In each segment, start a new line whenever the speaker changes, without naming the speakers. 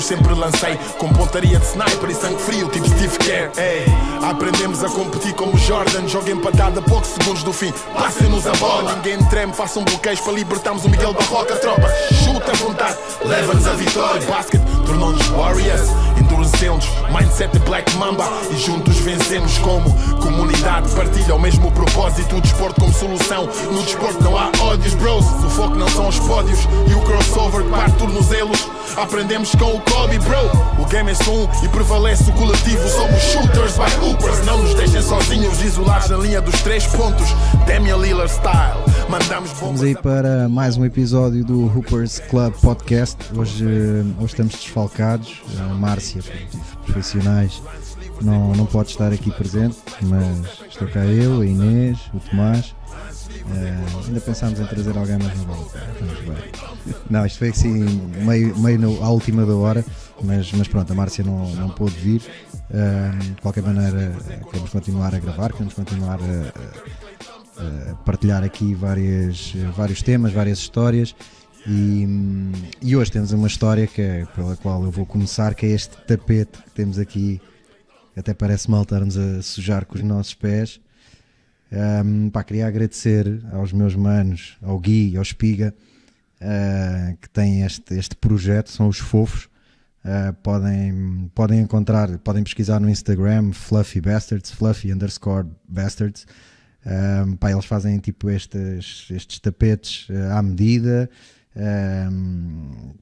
sempre lancei Com pontaria de sniper e sangue frio tipo Steve Kerr. Ei, Aprendemos a competir como Jordan. Joga empatada a poucos segundos do fim. Passem-nos a bola Ninguém treme, façam bloqueios para libertarmos o Miguel Barroca. Tropa, chuta à vontade, leva-nos a vitória. Basket tornou-nos Warriors Endurecemos, mindset de Black Mamba. E juntos vencemos como comunidade. Partilha o mesmo propósito. O desporto como solução. No desporto não há ódios, bros. O foco não são os pódios. E o crossover que parte tornozelos Aprendemos com o Kobe, bro. O game é só um e prevalece o coletivo. Somos shooters by hoopers. Não nos deixem sozinhos, isolados na linha dos três pontos. Damian Lillard style. Mandamos
Vamos aí para mais um episódio do Hoopers Club Podcast. Hoje, hoje estamos desfalcados. A Márcia, profissionais, não, não pode estar aqui presente, mas estou cá eu, a Inês, o Tomás. Uh, ainda pensámos em trazer alguém na volta. Vamos ver. Não, isto foi assim meio, meio no, à última da hora, mas, mas pronto, a Márcia não, não pôde vir. Uh, de qualquer maneira, queremos continuar a gravar, queremos continuar a, a, a partilhar aqui várias, vários temas, várias histórias. E, e, hoje temos uma história que é pela qual eu vou começar, que é este tapete que temos aqui. Até parece mal estarmos a sujar com os nossos pés. Um, pá, queria agradecer aos meus manos, ao Gui e ao Espiga, uh, que têm este, este projeto, são os fofos. Uh, podem, podem encontrar, podem pesquisar no Instagram Fluffy Bastards, Fluffy underscore Bastards. Um, pá, eles fazem tipo estes, estes tapetes uh, à medida, um,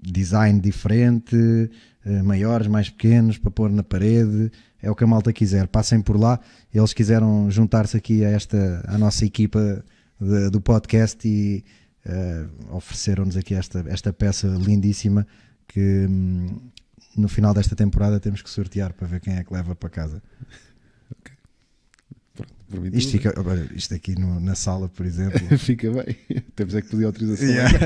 design diferente, uh, maiores, mais pequenos, para pôr na parede é o que a malta quiser. Passem por lá. Eles quiseram juntar-se aqui a esta a nossa equipa de, do podcast e uh, ofereceram-nos aqui esta, esta peça lindíssima que hum, no final desta temporada temos que sortear para ver quem é que leva para casa. Isto, fica, olha, isto aqui no, na sala, por exemplo.
fica bem. Temos é que pedir autorização.
Yeah.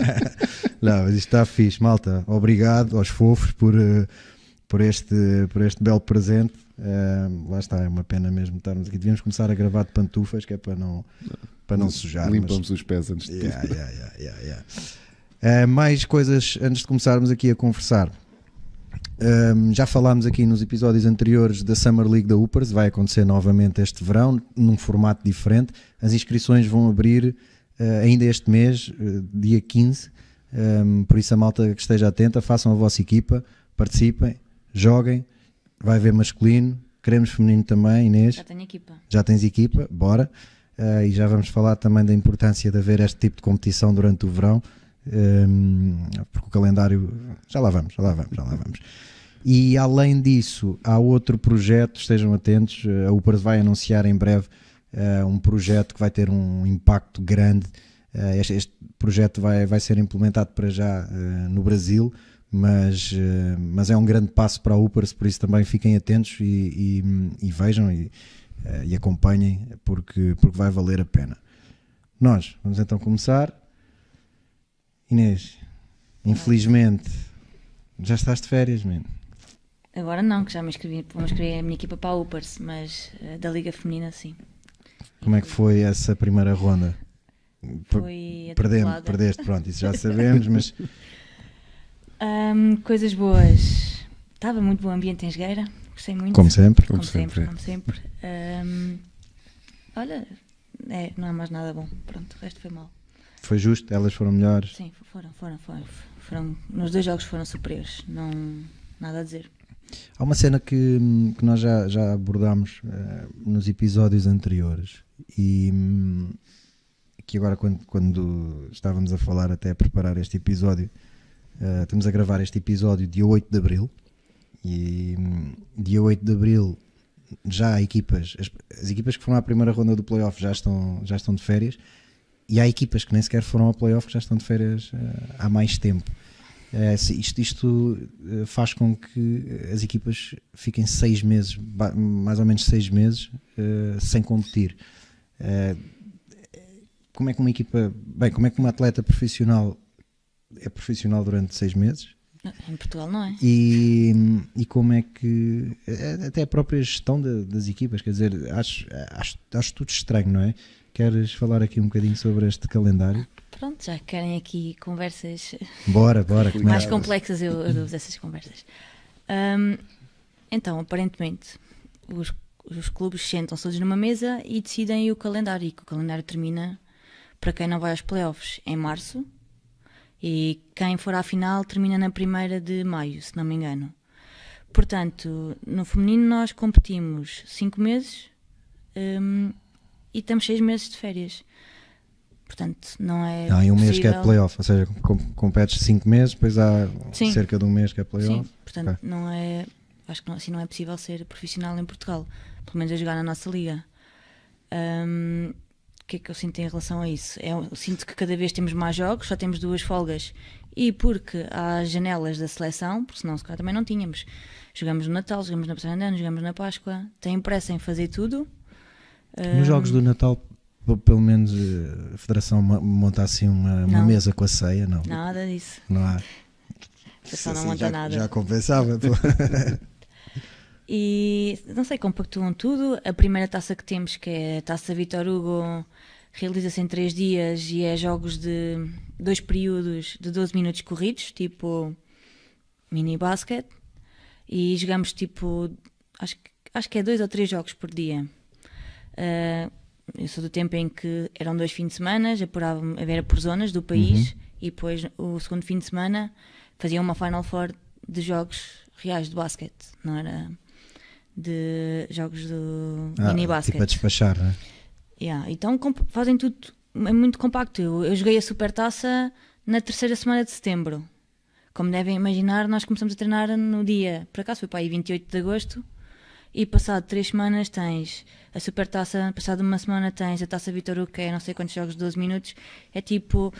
Não, mas isto está fixe, malta. Obrigado aos fofos por. Uh, por este, por este belo presente. Uh, lá está, é uma pena mesmo estarmos aqui. Devíamos começar a gravar de pantufas, que é para não, para não sujar.
Limpamos mas... os pés antes de
yeah, tudo. Yeah, yeah, uh, mais coisas antes de começarmos aqui a conversar. Um, já falámos aqui nos episódios anteriores da Summer League da Upers, vai acontecer novamente este verão, num formato diferente. As inscrições vão abrir uh, ainda este mês, uh, dia 15. Um, por isso, a malta que esteja atenta, façam a vossa equipa, participem joguem, vai haver masculino, queremos feminino também, Inês.
Já tenho equipa.
Já tens equipa, bora. Uh, e já vamos falar também da importância de haver este tipo de competição durante o verão, um, porque o calendário. Já lá vamos, já lá vamos, já lá vamos. E além disso, há outro projeto, estejam atentos, eh, a UPARS vai anunciar em breve uh, um projeto que vai ter um impacto grande. Uh, este, este, projeto vai, vai ser implementado para já no Brasil mas, mas é um grande passo para a Upers, por isso também fiquem atentos e, e, e vejam e, e, acompanhem, porque, porque vai valer a pena. Nós vamos então começar. Inês, infelizmente, já estás de férias, mano.
Agora não, que já me inscrevi, vou inscrever a minha equipa para a Upers, mas uh, da Liga Feminina sim.
Como é que foi essa primeira ronda?
Foi
Perdemos, perdeste, pronto, isso já sabemos, mas
Um, coisas boas. Estava muito bom ambiente em Esgueira, gostei muito.
Como sempre.
Como, como sempre, sempre, como sempre. Um, olha, é, não há mais nada bom. Pronto, o resto foi mal.
Foi justo? Elas foram melhores?
Sim, foram, foram, foram. foram nos dois jogos foram superiores. Não, nada a dizer.
Há uma cena que, que nós já, já abordámos uh, nos episódios anteriores e um, que agora quando, quando estávamos a falar até a preparar este episódio Uh, estamos a gravar este episódio dia 8 de Abril e um, dia 8 de Abril já há equipas, as, as, equipas que foram à primeira ronda do playoff já estão, já estão de férias e há equipas que nem sequer foram ao playoff que já estão de férias uh, há mais tempo. Uh, isto, isto faz com que as equipas fiquem seis meses, mais ou menos seis meses, sem competir. como é que uma equipa, bem, como é que uma atleta profissional é profissional durante seis meses.
Em Portugal não é.
E, e como é que. Até a própria gestão de, das equipas, quer dizer, acho, acho, acho tudo estranho, não é? Queres falar aqui um bocadinho sobre este calendário?
Pronto, já querem aqui conversas
Bora, bora.
Mais complexas, eu, eu dou-vos essas conversas. Ahm, então, aparentemente, os, os clubes sentam-se todos numa mesa e decidem o calendário. E que o calendário termina, para quem não vai aos playoffs, em março. E quem for à final termina na primeira de maio, se não me engano. Portanto, no feminino nós competimos 5 meses ahm, e temos 6 meses de férias. Portanto, não é.
Há aí um mês que é de
possível-
playoff, ou seja, com- competes 5 meses, depois há
Sim.
cerca de um mês que é playoff.
Sim, portanto,
Ok.
não é. Acho que não- assim não é possível ser profissional em Portugal, pelo menos a jogar na nossa liga. Ahm, o que é que eu sinto em relação a isso? É, eu sinto que cada vez temos mais jogos, só temos duas folgas. E porque há janelas da seleção, porque senão se calhar também não tínhamos. Jogamos no Natal, jogamos na ano, jogamos na Páscoa. Têm pressa em fazer tudo.
Nos
Ahm,
jogos do Natal, pelo menos eh, a Federação monta assim uma, uma
Não.
mesa com a ceia, não.
Nada disso.
Não há.
A não
Assim,
monta
já,
nada.
já compensava.
E não sei, compactuam tudo. A primeira taça que temos, que é a taça Vitor Hugo, realiza-se em 3 dias e é jogos de dois períodos de 12 minutos corridos, tipo mini basket. E jogamos tipo, acho, que- acho que é dois ou três jogos por dia. Ah, eu sou do tempo em que eram dois fins de semana, apurava era por zonas do país e depois o segundo fim de semana fazia uma Final Four de jogos reais de basquete, não era de jogos do
Ah,
mini basquete.
tipo a despachar, né?
Yeah, Então fazem tudo, é muito compacto. Eu, eu joguei a Supertaça na terceira semana de setembro. Como devem imaginar, nós começamos a treinar no dia, por acaso foi para aí 28 de agosto, e passado três semanas tens a Supertaça, passado uma semana tens a Taça Vitor que é não sei quantos jogos, 12 minutos. É tipo,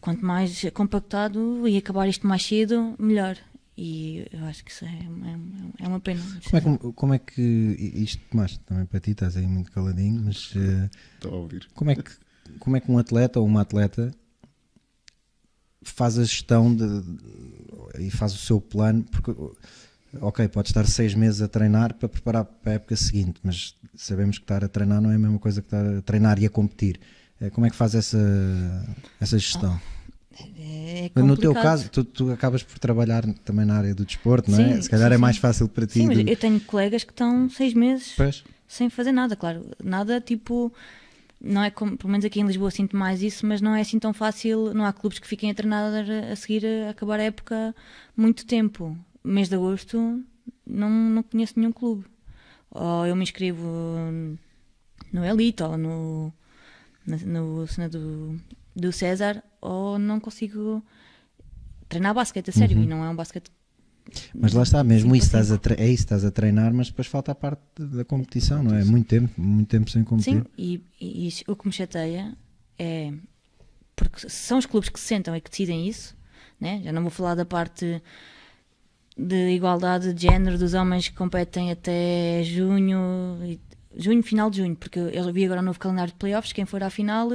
quanto mais compactado e acabar isto mais cedo, melhor. E eu acho que isso é, é- é uma pena.
Como é, que, como é que isto, Tomás, também para ti estás aí muito caladinho, mas
Estou a ouvir.
como é que como é que um atleta ou uma atleta faz a gestão de, e faz o seu plano porque ok, pode estar seis meses a treinar para preparar para a época seguinte, mas sabemos que estar a treinar não é a mesma coisa que estar a treinar e a competir. Eh, Como é que faz essa, essa gestão?
É
no teu caso, tu, tu acabas por trabalhar também na área do desporto, não é?
Sim,
Se calhar
sim,
é mais fácil para ti.
Sim, mas
do-
eu tenho colegas que estão seis meses
Pois.
sem fazer nada, claro. Nada tipo. Não é como, pelo menos aqui em Lisboa sinto mais isso, mas não é assim tão fácil. Não há clubes que fiquem a treinar a seguir a acabar a época muito tempo. Mês de agosto não, não conheço nenhum clube. Ou eu me inscrevo no Elite ou no, no, cena do, do César, ou não consigo treinar basquete a sério.
Uhum.
E não é um basquete.
Mas lá está, mesmo isso, estás a é isso, estás a treinar, mas depois falta a parte da competição, não é? Muito tempo, muito tempo sem competir.
Sim, e, e isso- o que me chateia é porque são os clubes que se sentam e que decidem isso, né? já não vou falar da parte de igualdade de género dos homens que competem até junho, e- junho, final de junho, porque eu vi agora o novo calendário de playoffs, quem for à final,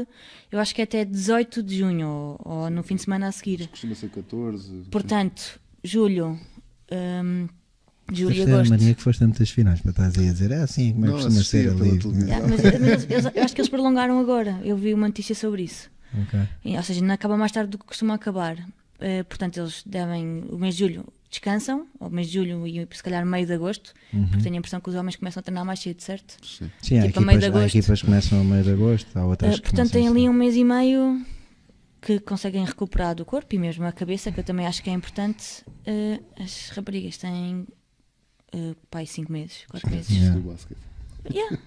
eu acho que é até 18 de junho, ou, ou no fim de semana a seguir.
Costuma ser 14.
Portanto, julho, hum, julho e agosto.
mania que foste a muitas finais para estás aí a dizer, é assim como é que costuma ser ali.
Yeah, mas, mas eles- eu acho que eles prolongaram agora. Eu vi uma notícia sobre isso.
Ok.
E, Ou seja, não acaba mais tarde do que costuma acabar. Eh, portanto, eles devem, o mês de julho descansam, ou o mês de julho e se calhar meio de agosto,
Uhum.
porque tenho a impressão que os homens começam a treinar mais cedo, certo?
Sim.
Sim, há,
Tipo, a meio de
equipas, há
agosto.
equipas que começam a meio de agosto, há outras
Eh,
que
portanto,
começam
tem
assim.
ali um mês e meio que conseguem recuperar do corpo e mesmo a cabeça, que eu também acho que é importante. Eh, as raparigas têm, uh, pai, 5 meses, 4 meses.
Yeah.
Yeah,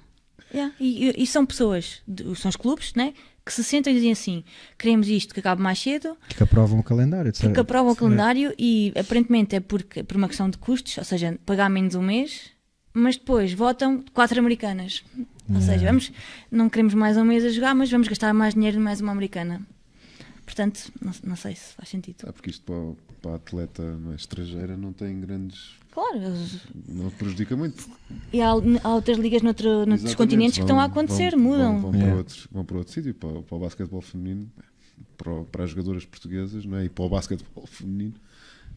yeah. E, e- e são pessoas, são os clubes, né? Que se sentam e dizem assim: queremos isto que acabe mais cedo,
Que aprovam o calendário. de
porque
certo?
aprovam o calendário e aparentemente é porque, por uma questão de custos, ou seja, pagar menos um mês, mas depois votam quatro americanas. Ou seja, vamos, não queremos mais um mês a jogar, mas vamos gastar mais dinheiro em mais uma americana. Portanto, não, não sei se faz sentido.
Ah, porque isto para, para a atleta é, estrangeira não tem grandes.
Claro, eles-
não prejudica muito.
e há, há outras ligas noutro, noutros continentes que estão a
vão-
acontecer,
vão-
mudam.
Vão, vão
Yeah.
para outro, vão para outro sítio, para, para o basquetebol feminino, para, o- para as jogadoras portuguesas não é? e para o basquetebol feminino.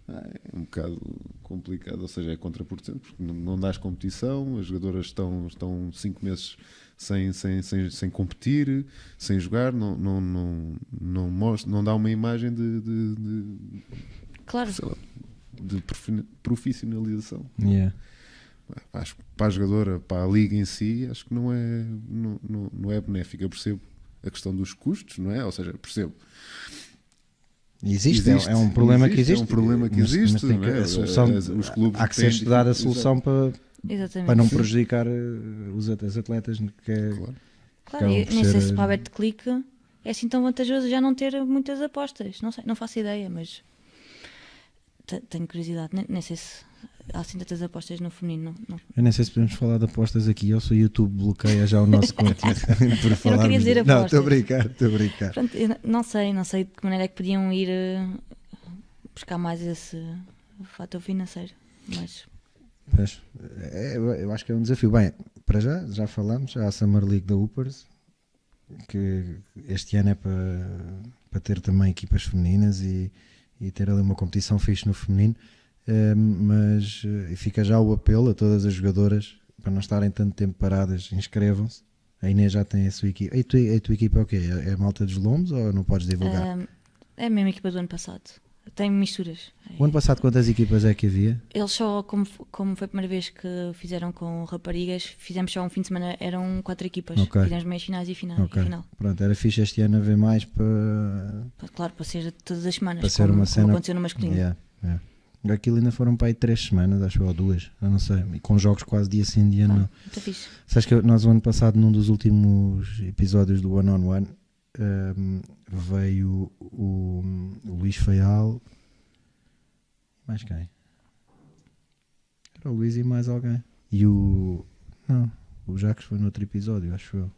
É um bocado complicado, ou seja, é contraproducente, porque não, não dás competição, as jogadoras estão, estão cinco meses sem, sem, sem, sem competir, sem jogar, não, não, não, não, mostra, não dá uma imagem de, de, de,
Claro,
sei lá, de profi- profissionalização.
Yeah.
Acho que para a jogadora, para a liga em si, acho que não é, não, não, não é benéfica. Eu percebo a questão dos custos, não é? Ou seja, percebo.
Existe, é-
Existe,
é, um problema que
existe, é
existe.
um problema que
mas-
existe,
mas tem que-
não é?
a solução,
os clubes
há que ser
têm
estudada a solução para,
exatamente.
para não prejudicar eh, os at- as atletas. Que é,
Claro.
Claro, nem sei se
eh,
para a BetClick é assim tão vantajoso já não ter muitas apostas. Não sei, não faço ideia, mas tenho curiosidade. Nem, nem sei se há assim tantas apostas no feminino. Não, não.
Eu nem sei se podemos falar de apostas aqui ou se o YouTube bloqueia já o nosso conteúdo. por falarmos
dizer
de- Não,
apostas.
estou a brincar, estou a brincar.
Pronto, eu não sei, não sei de que maneira é que podiam ir eh, buscar mais esse fator financeiro. Mas
Pois, é, eu- eu acho que é um desafio. Bem, para já, já falamos, há a Summer League da Hoopers, que este ano é para, para ter também equipas femininas e, e ter ali uma competição fixe no feminino. Mas eh, fica já o apelo a todas as jogadoras para não estarem tanto tempo paradas, inscrevam-se. A Inês já tem a sua equipa. E tu, a tua equipa é o quê? É é a malta dos lombos ou não podes divulgar?
é a mesma equipa do ano passado. Tem misturas.
O ano passado quantas equipas é que havia?
Eles só, como, como foi a primeira vez que fizeram com raparigas, fizemos só um fim de semana, eram quatro equipas.
Ok.
Fizemos meias finais e final.
Ok.
E final.
Pronto, era fixe este ano haver mais para,
Pa- Claro, para ser todas as semanas,
para ser
como,
uma
como
cena.
aconteceu no masculino.
Yeah, yeah. Aquilo ainda foram para aí três semanas, acho eu, ou duas, eu não sei. E com jogos quase dia sim, dia
Ah,
não.
muito fixe.
Sabes que nós, o ano passado, num dos últimos episódios do One on One, um, veio o, o Luís Feial. Mais quem? Era o Luís e mais alguém. E o. Não, o Jacques foi no outro episódio, acho eu.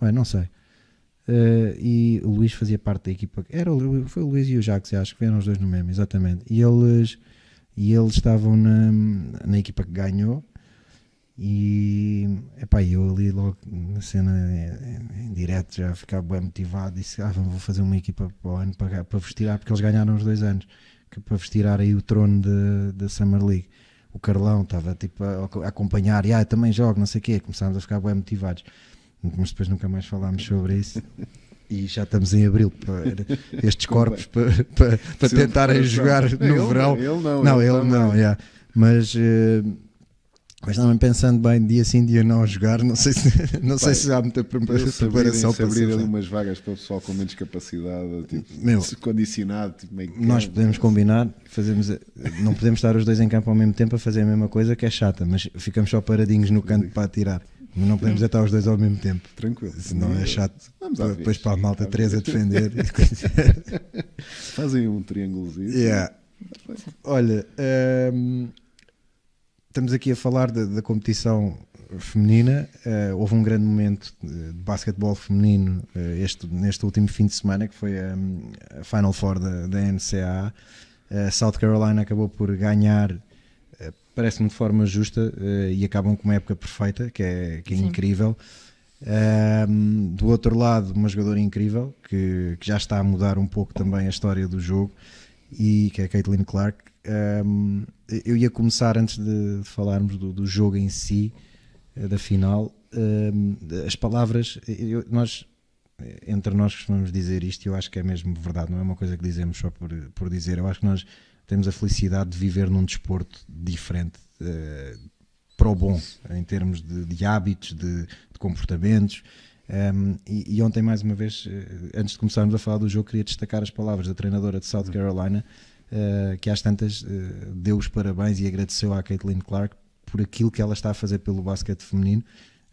Bem, não sei. Eh, e o Luís fazia parte da equipa. Era o, foi o Luís e o Jacques, acho que vieram os dois no mesmo, exatamente. E eles, e eles estavam na, na equipa que ganhou. E epá, eu ali logo na cena em, em direto já ficava bem motivado. Disse: Ah, vou fazer uma equipa para o ano para, para vos tirar, porque eles ganharam os dois anos, que para vos tirar aí o trono da Summer League. O Carlão estava tipo a, a acompanhar, e ah, também jogo, não sei o quê. Começámos a ficar bem motivados, mas depois nunca mais falámos sobre isso. E já estamos em abril para estes corpos para, para, para tentarem jogar
Não,
no
ele
verão.
não, ele não,
Não,
ele
ele
também.
não, yeah. mas, eh, mas também pensando bem, dia sim, dia não a jogar, não sei se, não sei
Pai,
se há muita preparação
se
para
abrir ali umas vagas para o pessoal com menos capacidade, tipo,
Meu.
condicionado, tipo,
Nós podemos combinar, fazemos, não podemos estar os dois em campo ao mesmo tempo a fazer a mesma coisa que é chata, mas ficamos só paradinhos no canto para atirar. Não podemos estar os dois ao mesmo tempo.
Tranquilo.
Senão é chato.
Vamos
Depois
vez.
para a malta
À
3 a defender.
Fazem um triângulozinho.
Yeah. Olha, hum, estamos aqui a falar da, da competição feminina. Eh, houve um grande momento de, basquetebol feminino eh, este, neste último fim de semana, que foi hum, a Final Four da, da NCAA. Eh, South Carolina acabou por ganhar, parece-me de forma justa, e acabam com uma época perfeita, que é, que é incrível. Um, do outro lado, uma jogadora incrível que, que já está a mudar um pouco também a história do jogo e que é a Caitlin Clark. Um, eu ia começar antes de, falarmos do, do jogo em si, eh, da final. um, as palavras, eu- nós entre nós costumamos dizer isto e eu acho que é mesmo verdade, não é uma coisa que dizemos só por, por dizer. Eu acho que nós temos a felicidade de viver num desporto diferente, eh, para o bom, em termos de, de hábitos, de, de comportamentos. Um, e, e ontem, mais uma vez, eh, antes de começarmos a falar do jogo, queria destacar as palavras da treinadora de South Carolina, eh, que às tantas eh, deu os parabéns e agradeceu à Caitlin Clark por aquilo que ela está a fazer pelo basquete feminino.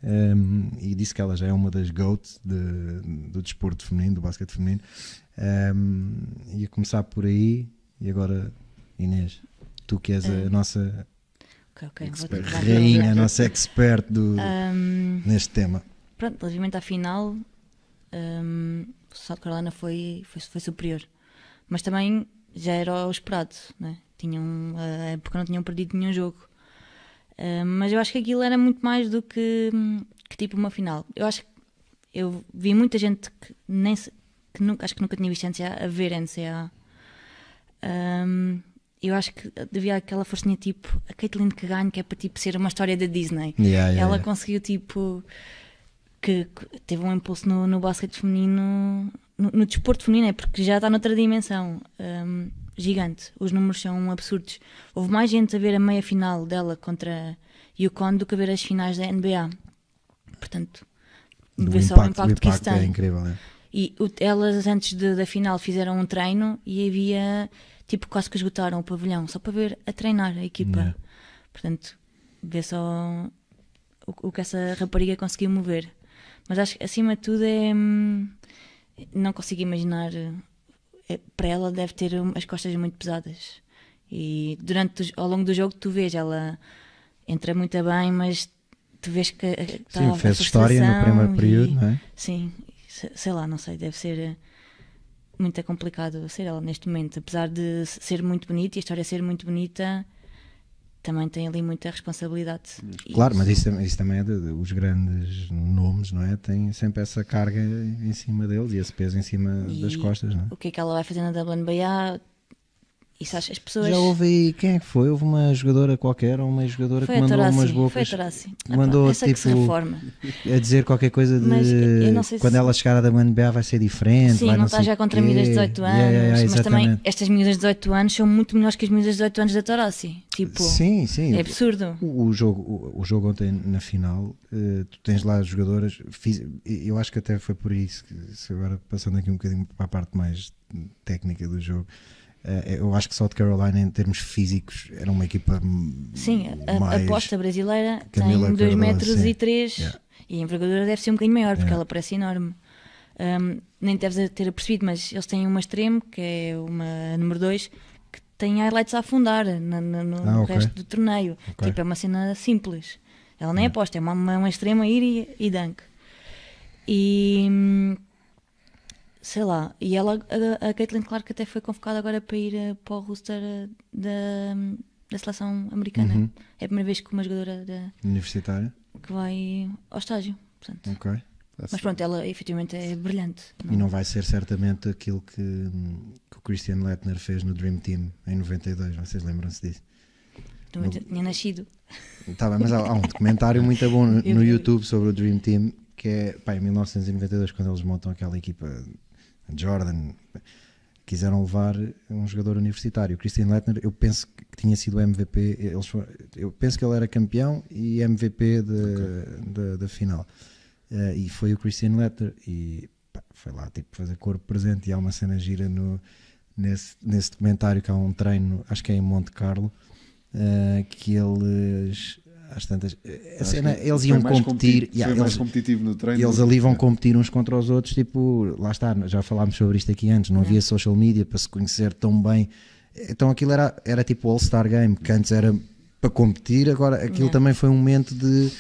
Um, e disse que ela já é uma das GOATs de- do desporto feminino, do basquete feminino. Um, ia começar por aí, e agora, Inês, tu que és a
Eh,
nossa
Ok, ok. Vou
Expert.
rainha, a nossa expert do,
Ahm,
neste tema.
pronto, relativamente à final, o South Carolina foi, foi, foi superior. Mas também já era o esperado, né? tinham, a época não tinham perdido nenhum jogo. Ahm, mas eu acho que aquilo era muito mais do que, que tipo uma final. Eu acho que eu vi muita gente que nem que nunca, acho que nunca tinha visto NCA a ver NCA. Ahm, eu acho que devia aquela forcinha tipo a Caitlyn que ganha, que é para tipo, ser uma história da Disney.
Yeah, yeah,
Ela
yeah.
conseguiu tipo que, que teve um impulso no, no basquete feminino, no, no desporto feminino, é porque já está noutra dimensão hum, gigante. Os números são absurdos. Houve mais gente a ver a meia final dela contra Yukon do que a ver as finais da NBA. Portanto, vê só o
impacto,
que isso
é
tem.
incrível. É.
E o- elas, antes de- da final, fizeram um treino e havia, tipo, quase que esgotaram o pavilhão, só para ver a treinar a equipa.
Yeah.
Portanto, vê só o, o que essa rapariga conseguiu mover. Mas acho que, acima de tudo, é. hum, Não consigo imaginar. é- para ela, deve ter as costas muito pesadas. E durante, ao longo do jogo, tu vês, ela entra muito bem, mas tu vês que. eh, tá
Sim,
a
fez história no primeiro
e-
período, não é?
Sim, se- sei lá, não sei, deve ser eh, muito complicado ser ela neste momento. Apesar de ser muito bonita e a história ser muito bonita, também tem ali muita responsabilidade.
Claro, mas isso, isso também é de, de- os grandes nomes, não é? Tem sempre essa carga em cima deles e esse peso em cima
E
das costas, não é?
O que é que ela vai fazer na WNBA? Isso acho as pessoas.
Já houve aí, quem é que foi? Houve uma jogadora qualquer, ou uma jogadora
Foi
que
a
mandou umas
foi a
bocas
Tarassi.
mandou,
que se
tipo, a dizer qualquer coisa de
não se-
quando ela chegar à WNBA vai ser diferente.
Sim, não
sei
está já contra miúdas de 18 anos,
Yeah, yeah, yeah,
mas também estas miúdas de 18 anos são muito melhores que as miúdas de 18 anos da Tarassi. Tipo,
Sim, sim.
é absurdo.
O, o jogo, o, o jogo ontem na final, eh, tu tens lá as jogadoras. fiz- eu acho que até foi por isso que, agora passando aqui um bocadinho para a parte mais técnica do jogo, eu acho que South Carolina, em termos físicos, era uma equipa
Sim, a, aposta brasileira
Camila
tem 2
Cardoso,
metros
sim.
e 3
Yeah.
e a envergadura deve ser um bocadinho maior porque
Yeah.
ela parece enorme. Um, nem deves ter percebido, mas eles têm uma extremo, que é uma número 2, que tem highlights a afundar na- na- no
Ah, ok.
resto do torneio.
Ok.
Tipo, é uma cena simples. Ela nem aposta, é uma, uma, uma extrema ir e, e dunk. E hum, sei lá, e ela, a, a Caitlin Clark até foi convocada agora para ir eh, para o roster eh, da, da seleção americana.
Uhum.
É a primeira vez que uma jogadora da-
universitária.
que vai ao estágio. Portanto.
Ok.
Mas pronto, ela efetivamente é brilhante.
E não vai ser certamente aquilo que, que o Christian Lettner fez no Dream Team em 92. Vocês lembram-se disso?
Também tinha nascido.
Tá bem, mas há, há um documentário muito bom no, no. YouTube sobre o Dream Team que é pá, em 1992, quando eles montam aquela equipa Jordan, quiseram levar um jogador universitário. O Christian Lettner, eu penso que tinha sido o MVP. Eles eu penso que ele era campeão e MVP da- da final. Eh, e foi o Christian Lettner. E pá, foi lá tipo, fazer corpo presente. E há uma cena gira no, nesse, nesse documentário que há um treino, acho que é em Monte Carlo, eh, que eles. Às tantas, eh, a cena, eles iam competir,
competi-
yeah, eles,
competitivo no treino.
eles ali vão competir uns contra os outros, tipo, lá está, já falámos sobre isto aqui antes, não havia social media para se conhecer tão bem. Então aquilo era, era tipo All-Star Game, que antes era para competir, agora aquilo também foi um momento de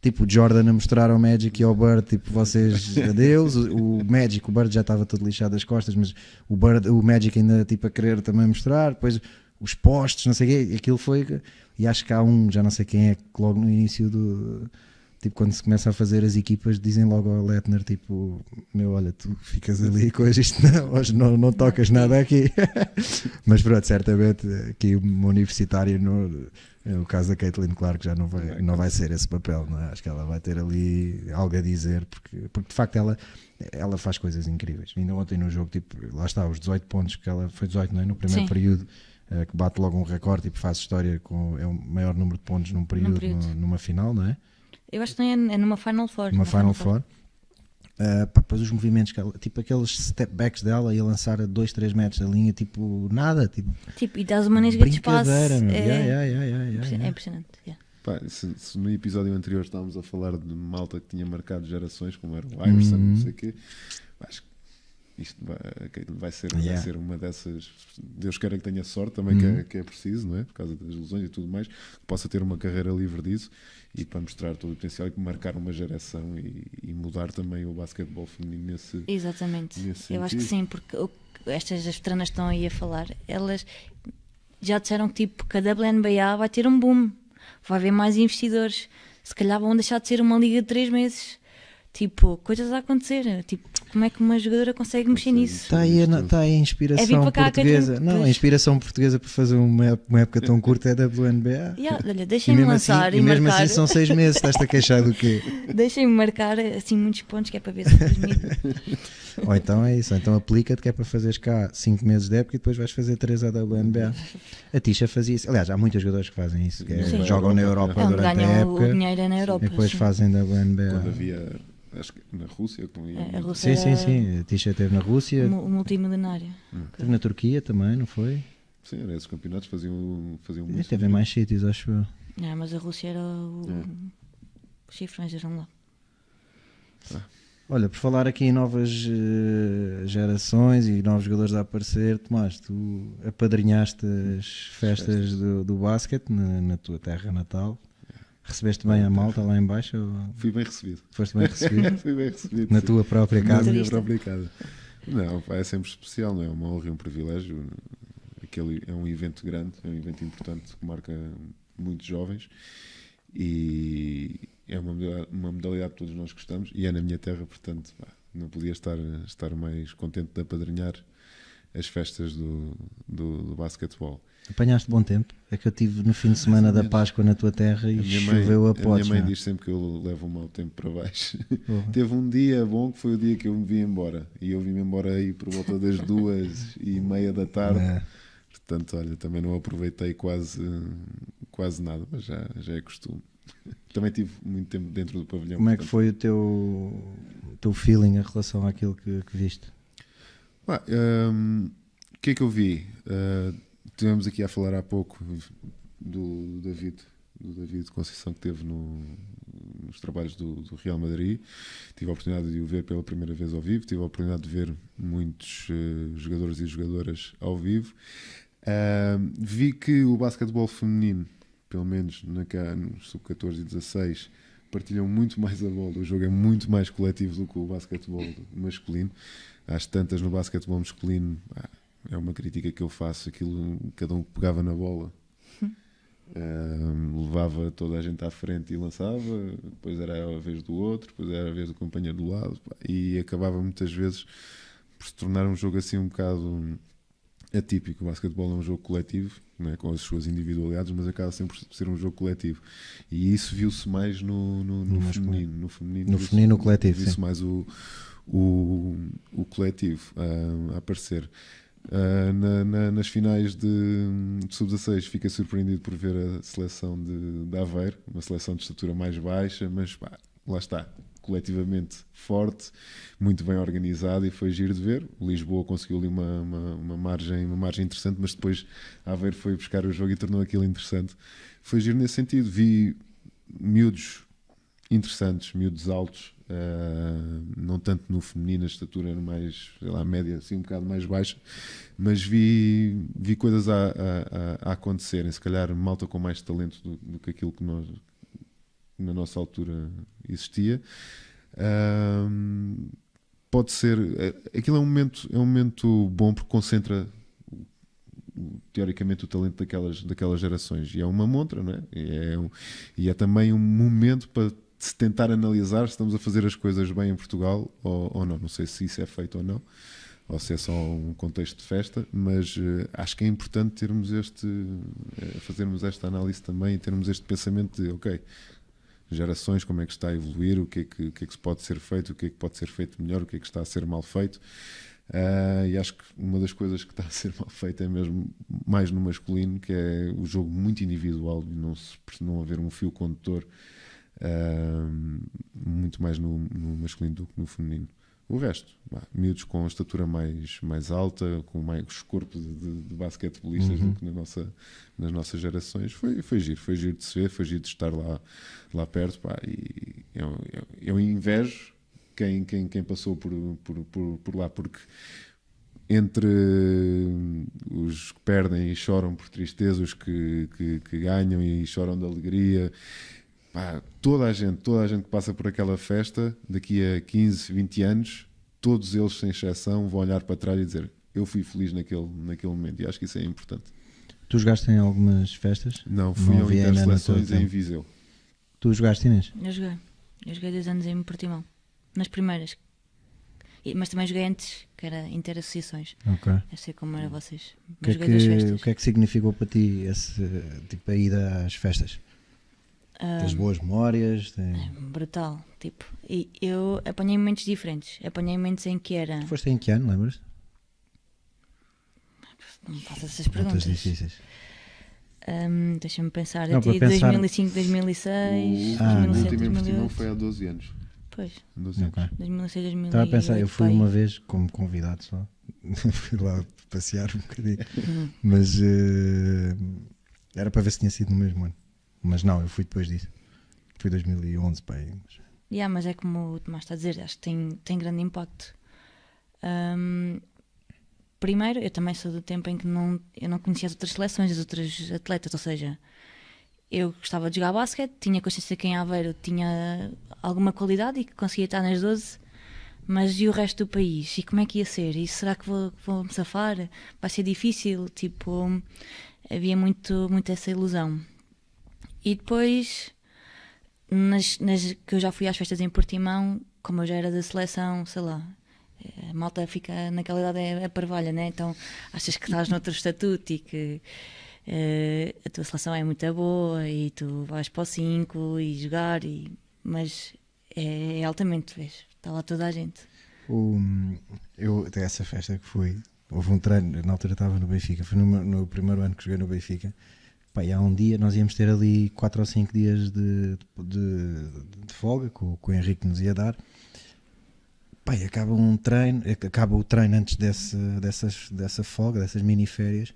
tipo Jordan a mostrar ao Magic e ao Bird, tipo, vocês adeus, o, o Magic, o Bird já estava todo lixado das costas, mas o Bird, o Magic ainda tipo a querer também mostrar, depois os postos, não sei o quê, aquilo foi, e acho que há um, já não sei quem é, que logo no início do Tipo, quando se começa a fazer as equipas, dizem logo ao Letner: Tipo, meu, olha, tu ficas ali com isto, não, hoje não, não tocas nada aqui. Mas pronto, certamente aqui uma universitária, no, no caso da Caitlin, claro que já não vai, não vai ser esse papel, não é? Acho que ela vai ter ali algo a dizer, porque, porque de facto ela, ela faz coisas incríveis. Ainda ontem no jogo, tipo, lá está, os 18 pontos que ela foi 18, não é? No primeiro
Sim.
período. Eh, Que bate logo um recorde e tipo, faz história com é o maior número de pontos num período,
período.
no- numa final, não é?
Eu acho que nem é, é numa Final Four.
uma
na
Final Four. Uh, pá, depois os movimentos, que ela, tipo aqueles step backs dela e a lançar a 2, 3 metros da linha, tipo nada, tipo
Tipo, e dás uma nesga de espaço. É,
Yeah, yeah, yeah, yeah, yeah,
é impressionante.
Pá, se, se no episódio anterior estávamos a falar de malta que tinha marcado gerações, como era o Iverson,
Uhum.
não sei o quê, acho que isto vai, vai, ser,
Yeah.
vai ser uma dessas. Deus queira que tenha sorte também, que,
Uhum.
é, que é preciso, não é? Por causa das lesões e tudo mais, que possa ter uma carreira livre disso e para mostrar todo o potencial e marcar uma geração e, e mudar também o basquetebol feminino nesse.
Exatamente.
Nesse
Eu acho que sim, porque o que estas as veteranas estão aí a falar, elas já disseram que tipo, que a WNBA vai ter um boom, vai haver mais investidores, se calhar vão deixar de ser uma liga de três meses. Tipo, coisas a acontecer. Tipo, como é que uma jogadora consegue mexer
Consegue.
nisso?
Está aí, a- tá aí a
É
inspiração
cá,
portuguesa. Não, a inspiração portuguesa para fazer uma, uma época tão curta é da WNBA.
Yeah, olha,
E
deixem-me
mesmo, assim,
lançar
e
e,
mesmo
marcar.
assim são seis meses, estás-te a queixar do quê?
Deixem-me marcar assim muitos pontos que é para ver se.
Ou então é isso, ou então aplica-te que é para fazeres cá 5 meses de época e depois vais fazer 3 à WNBA. A Tisha fazia isso. Aliás, há muitos jogadores que fazem isso, que é,
Sim.
jogam na Europa
É onde
durante a
ganham o
época
dinheiro é na Europa.
e depois
sim.
fazem
Quando
WNBA.
havia, acho que na Rússia, com
É, a Rússia
Sim, sim,
era
sim. A Tisha esteve na Rússia,
mu- multimilionária.
esteve na Turquia também, não foi?
Sim, era esses campeonatos faziam, faziam muito.
Esteve em mais sítios, acho eu.
É, mas a Rússia era o.
É.
Os chifrões eram lá.
Olha, por falar aqui em novas eh, gerações e novos jogadores a aparecer, Tomás, tu apadrinhaste as festas do, do basquete na, na tua terra natal. Recebeste bem a malta lá em baixo ou
Fui bem recebido.
foste bem recebido?
Fui bem recebido.
na
sim.
tua própria
Na
casa?
minha
Turista.
própria casa. Não, pá, é sempre especial, não é? Uma honra e um privilégio. Aquele é um evento grande, é um evento importante que marca muitos jovens e é uma modalidade, uma modalidade que todos nós gostamos e é na minha terra, portanto, pá, não podia estar, estar mais contente de apadrinhar as festas do, do, do basquetebol.
Apanhaste bom tempo? É que eu tive no fim de semana da. Páscoa na tua terra
A
e
mãe,
choveu a
a
potes.
minha mãe
não é?
diz sempre que eu levo o mau tempo para baixo.
Porra.
Teve um dia bom que foi o dia que eu me vi embora. E eu vim-me embora aí por volta das duas e meia da tarde.
É.
Portanto, olha, também não aproveitei quase, quase nada, mas já, já é costume. Também tive muito tempo dentro do pavilhão.
Como é que
portanto-
foi o teu, o teu feeling em relação àquilo que, que viste?
Hum, o que é que eu vi? Uh, tivemos aqui a falar há pouco do, do David, do David Conceição que teve no- nos trabalhos do, do Real Madrid. Tive a oportunidade de o ver pela primeira vez ao vivo, tive a oportunidade de ver muitos uh, jogadores e jogadoras ao vivo. Hum, vi que o basquetebol feminino, pelo menos na, cá, no sub-14 e 16, partilham muito mais a bola. O jogo é muito mais coletivo do que o basquetebol masculino. Às tantas no basquetebol masculino, ah, é uma crítica que eu faço. Aquilo, cada um que pegava na bola, ah, levava toda a gente à frente e lançava. Depois era a vez do outro, depois era a vez do companheiro do lado. pá, E acabava muitas vezes por se tornar um jogo assim um bocado atípico. O basquetebol é um jogo coletivo, não é? com as suas individualidades, mas acaba sempre por ser um jogo coletivo. E isso viu-se mais no, no, no
No
feminino. No feminino,
No feminino, o coletivo,
Viu-se mais o, o, o coletivo a aparecer. Ah, na- na- nas finais de, de sub-16 fica surpreendido por ver a seleção de, de Aveiro, uma seleção de estatura mais baixa, mas pá, lá está, coletivamente forte, muito bem organizado e foi giro de ver. Lisboa conseguiu ali uma, uma, uma margem, uma margem interessante, mas depois Aveiro foi buscar o jogo e tornou aquilo interessante. Foi giro nesse sentido. Vi miúdos interessantes, miúdos altos, ah, não tanto no feminino, a estatura era mais, sei lá, média, assim um bocado mais baixa, mas vi, vi coisas a, a- a- acontecerem, se calhar malta com mais talento do, do que aquilo que nós na nossa altura existia. Ahm, pode ser, eh, aquilo é um momento, é um momento bom porque concentra teoricamente o talento daquelas, daquelas gerações e é uma montra, não é? E é, um- e é também um momento para se tentar analisar se estamos a fazer as coisas bem em Portugal ou, ou não. Não sei se isso é feito ou não, ou se é só um contexto de festa, mas eh, acho que é importante termos este, eh, fazermos esta análise também e termos este pensamento de, ok, gerações, como é que está a evoluir, o que é que, o que é que pode ser feito, o que é que pode ser feito melhor, o que é que está a ser mal feito. Ah, e acho que uma das coisas que está a ser mal feita é mesmo mais no masculino, que é o jogo muito individual não, se, não haver um fio condutor muito mais no, no masculino do que no feminino. O resto, bah, miúdos com estatura mais, mais alta, com mais corpo de, de, de basquetebolistas do que na nossa, nas nossas gerações, foi, foi giro, foi giro de se ver, foi giro de estar lá, lá perto. Pá, e eu, eu, eu invejo quem, quem, quem passou por, por, por, por lá, porque entre os que perdem e choram por tristeza, os que, que, que ganham e choram de alegria, pá, toda a gente, toda a gente que passa por aquela festa, daqui a 15, 20 anos, todos eles, sem exceção, vão olhar para trás e dizer eu fui feliz naquele, naquele momento e acho que isso é importante.
Tu jogaste em algumas festas?
Não, fui
Não na
Interseleções em. Viseu.
Tu jogaste, Inês?
Eu joguei. Eu joguei dois anos em Portimão. Nas primeiras. Mas também joguei antes, que era interassociações.
Ok.
Eu sei como era vocês.
O que,
Mas
é que,
festas.
o que é que significou para ti esse, tipo, a ida às festas? Tens boas memórias? Tem...
brutal, tipo. E eu apanhei momentos diferentes. Apanhei momentos em que era.
Foste em que ano, lembras?
Não me faças essas
Perguntas
perguntas.
difíceis.
Ahm, Deixa-me pensar.
Não, para pensar-
2005, 2006,
Ah,
o
2007,
último investimento
2008.
foi há 12 anos.
Pois,
12 anos.
Ok.
2006, 2008.
Estava a pensar, eu fui
pai.
uma vez como convidado só. fui lá passear um bocadinho.
Uhum.
Mas eh, era para ver se tinha sido no mesmo ano. Mas não, eu fui depois disso. Fui 2011, pai.
Yeah, mas é como o Tomás está a dizer, acho que tem, tem grande impacto. Ahm, primeiro, eu também sou do tempo em que não, eu não conhecia as outras seleções, as outras atletas, ou seja, eu gostava de jogar basquete, tinha consciência que em Aveiro tinha alguma qualidade e que conseguia estar nas 12, mas e o resto do país? E como é que ia ser? E será que vou, vou me safar? Vai ser difícil? Tipo, havia muito, muito essa ilusão. E depois, nas, nas, que eu já fui às festas em Portimão, como eu já era da seleção, sei lá, eh, a malta fica naquela idade é a parvalha, né? Então achas que estás noutro estatuto e que eh, a tua seleção é muito boa e tu vais para o 5 e jogar, e, mas é, é altamente, vês? Está lá toda a gente.
O, eu, até essa festa que fui, houve um treino, na altura estava no Benfica, foi no, no primeiro ano que joguei no Benfica. Pá, há um dia nós íamos ter ali 4 ou 5 dias de, de, de folga que o, que o Henrique nos ia dar. Pá, acaba um treino, acaba o treino antes desse, dessas, dessa folga, dessas mini férias.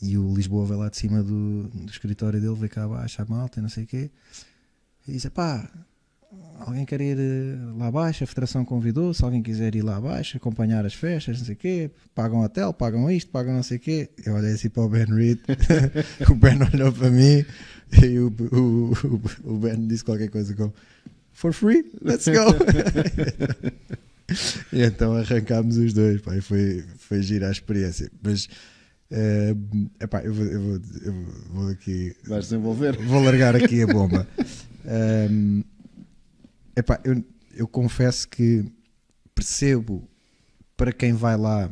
E o Lisboa vai lá de cima do, do escritório dele, vem cá abaixo, a malta, não sei o quê. E diz: pá, alguém quer ir eh, lá abaixo, a federação convidou, se alguém quiser ir lá abaixo, acompanhar as festas, não sei o quê, pagam hotel, pagam isto, pagam não sei o quê. Eu olhei assim para o Ben Reed, o Ben olhou para mim e o, o, o, Ben disse qualquer coisa como For free, let's go! e então arrancámos os dois, pá, e foi, foi gira a experiência. Mas, eh, epá, eu, vou, eu, vou, eu vou aqui
Vais desenvolver?
Vou largar aqui a bomba. Ahm, epá, eu, eu confesso que percebo para quem vai lá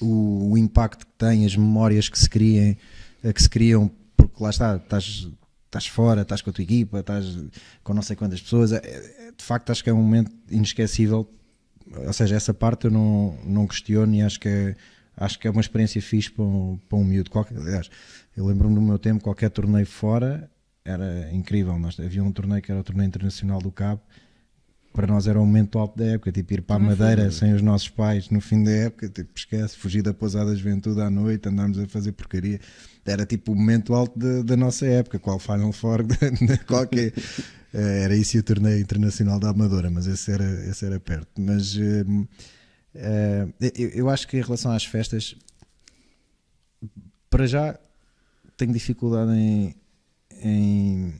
o, o impacto que tem, as memórias que se criem, eh, que se criam, porque lá está, estás, estás fora, estás com a tua equipa, estás com não sei quantas pessoas. É- é- de facto, acho que é um momento inesquecível. Ou seja, essa parte eu não, não questiono e acho que é, acho que é uma experiência fixe para um, para um miúdo. Qualquer, aliás, eu lembro-me no meu tempo, qualquer torneio fora era incrível. Nós, havia um torneio que era o Torneio Internacional do Cabo. Para nós era o momento alto da época, tipo ir para a Madeira sem os nossos pais no fim da época, tipo, esquece, fugir da pousada da juventude à noite, andámos a fazer porcaria. Era tipo o momento alto da, da nossa época, qual Final Four, de- de qualquer. Eh, Era isso e o torneio internacional da Amadora, mas esse era, esse era perto. Mas eh, eh, eu, eu acho que em relação às festas, para já tenho dificuldade em, em,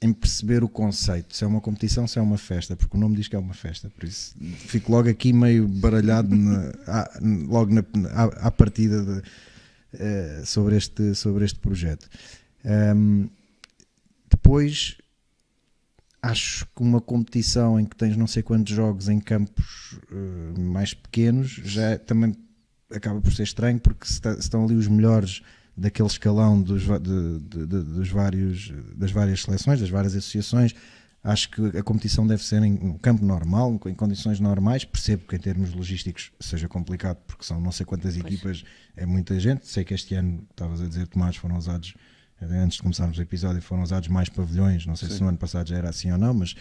em perceber o conceito, se é uma competição, se é uma festa, porque o nome diz que é uma festa, por isso fico logo aqui meio baralhado na- à- logo na, à, à partida de, eh, sobre, este, sobre este projeto. Ahm, depois acho que uma competição em que tens não sei quantos jogos em campos eh, mais pequenos já também acaba por ser estranho porque se, se estão ali os melhores daquele escalão dos, de- de- de- dos vários, das várias seleções, das várias associações. Acho que a competição deve ser em um campo normal, em condições normais. Percebo que em termos logísticos seja complicado, porque são não sei quantas equipas, é muita gente. Sei que este ano, estavas a dizer, Tomás, foram usados, eh, antes de começarmos o episódio, foram usados mais pavilhões. Não sei se no ano passado já era assim ou não, mas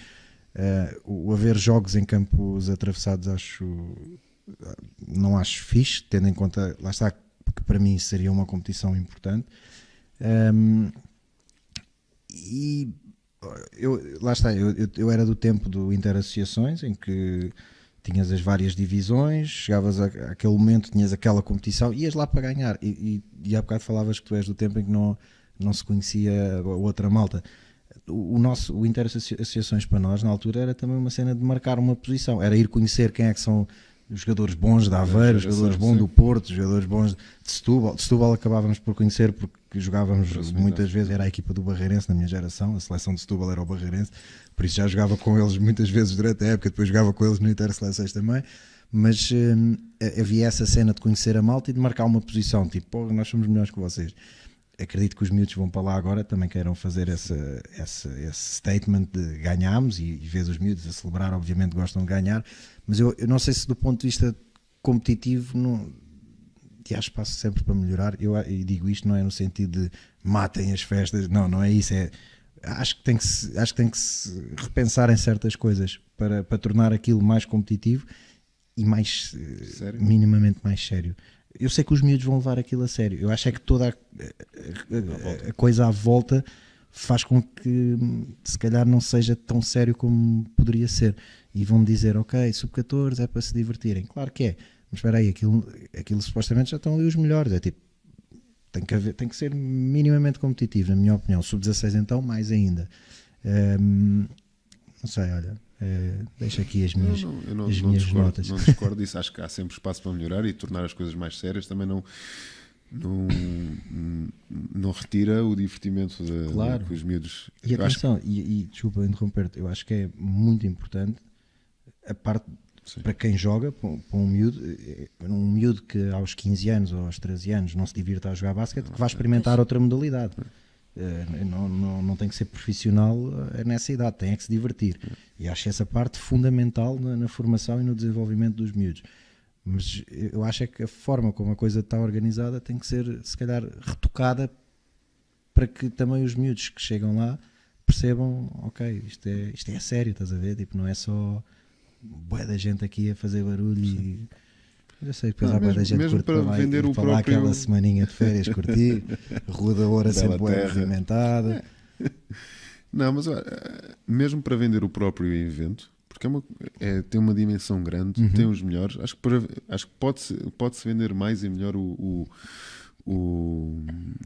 eh, o o haver jogos em campos atravessados acho não acho fixe, tendo em conta, lá está, que para mim seria uma competição importante. Ahm, e eu, lá está, eu, eu, era do tempo do Interassociações, em que tinhas as várias divisões, chegavas a, àquele momento, tinhas aquela competição, ias lá para ganhar. E, e, e há bocado falavas que tu és do tempo em que não, não se conhecia outra malta. O, o nosso o Interassociações para nós, na altura, era também uma cena de marcar uma posição, era ir conhecer quem é que são jogadores bons de Aveiro,
geração,
jogadores bons
sim.
do Porto, jogadores bons de Setúbal. De Setúbal acabávamos por conhecer porque jogávamos muitas vezes, era a equipa do Barreirense na minha geração, a seleção de Setúbal era o Barreirense, por isso já jogava com eles muitas vezes durante a época, depois jogava com eles no Interseleções também. Mas hum, havia essa cena de conhecer a malta e de marcar uma posição, tipo, "Pô, nós somos melhores que vocês. Acredito que os miúdos vão para lá agora também queiram fazer essa, essa, esse statement de ganhámos e, e vês os miúdos a celebrar, obviamente gostam de ganhar, mas eu, eu não sei se do ponto de vista competitivo não, e há espaço sempre para melhorar. Eu e digo isto não é no sentido de matem as festas, não, não é isso. É, acho, que tem que se, acho que tem que se repensar em certas coisas para, para tornar aquilo mais competitivo e mais eh,
Sério?
minimamente mais sério. Eu sei que os miúdos vão levar aquilo a sério. Eu acho é que toda a, a- a- a coisa à volta faz com que se calhar não seja tão sério como poderia ser. E vão-me dizer, ok, sub-14 é para se divertirem. Claro que é. Mas espera aí, aquilo, aquilo supostamente já estão ali os melhores. É tipo, tem que, haver, tem que ser minimamente competitivo, na minha opinião. Sub-16 então, mais ainda. Hum, não sei, olha, eh, deixa aqui as minhas,
Não, não, eu não,
as minhas
discordo,
notas.
não discordo disso. Acho que há sempre espaço para melhorar e tornar as coisas mais sérias também não, não, não retira o divertimento de,
Claro.
que os miúdos.
E
eu acho
atenção, e, e desculpa interromper-te, eu acho que é muito importante a parte
Sim.
para quem joga, para um, miúdo, eh, um miúdo que aos 15 anos ou aos 13 anos não se divirta a jogar basquete, que vai experimentar outra modalidade. Eh, Não, não, não tem que ser profissional eh, nessa idade, tem é que se divertir. E acho essa parte fundamental na, na formação e no desenvolvimento dos miúdos. Mas eu acho é que a forma como a coisa está organizada tem que ser, se calhar, retocada para que também os miúdos que chegam lá percebam, ok, isto é, isto é sério, estás a ver? Tipo, não é só boa da gente aqui a fazer barulho e. Eu sei que depois
Não,
há boa da
mesmo-
gente
mesmo
curte
para
lá,
vender o próprio-
aquela semaninha de férias curtir, Rua da
Bela
sempre bem movimentada.
Não, mas olha, mesmo para vender o próprio evento, porque é uma, é, tem uma dimensão grande,
Uhum.
tem os melhores, acho que, para- acho que pode-se pode vender mais e melhor o, o, o,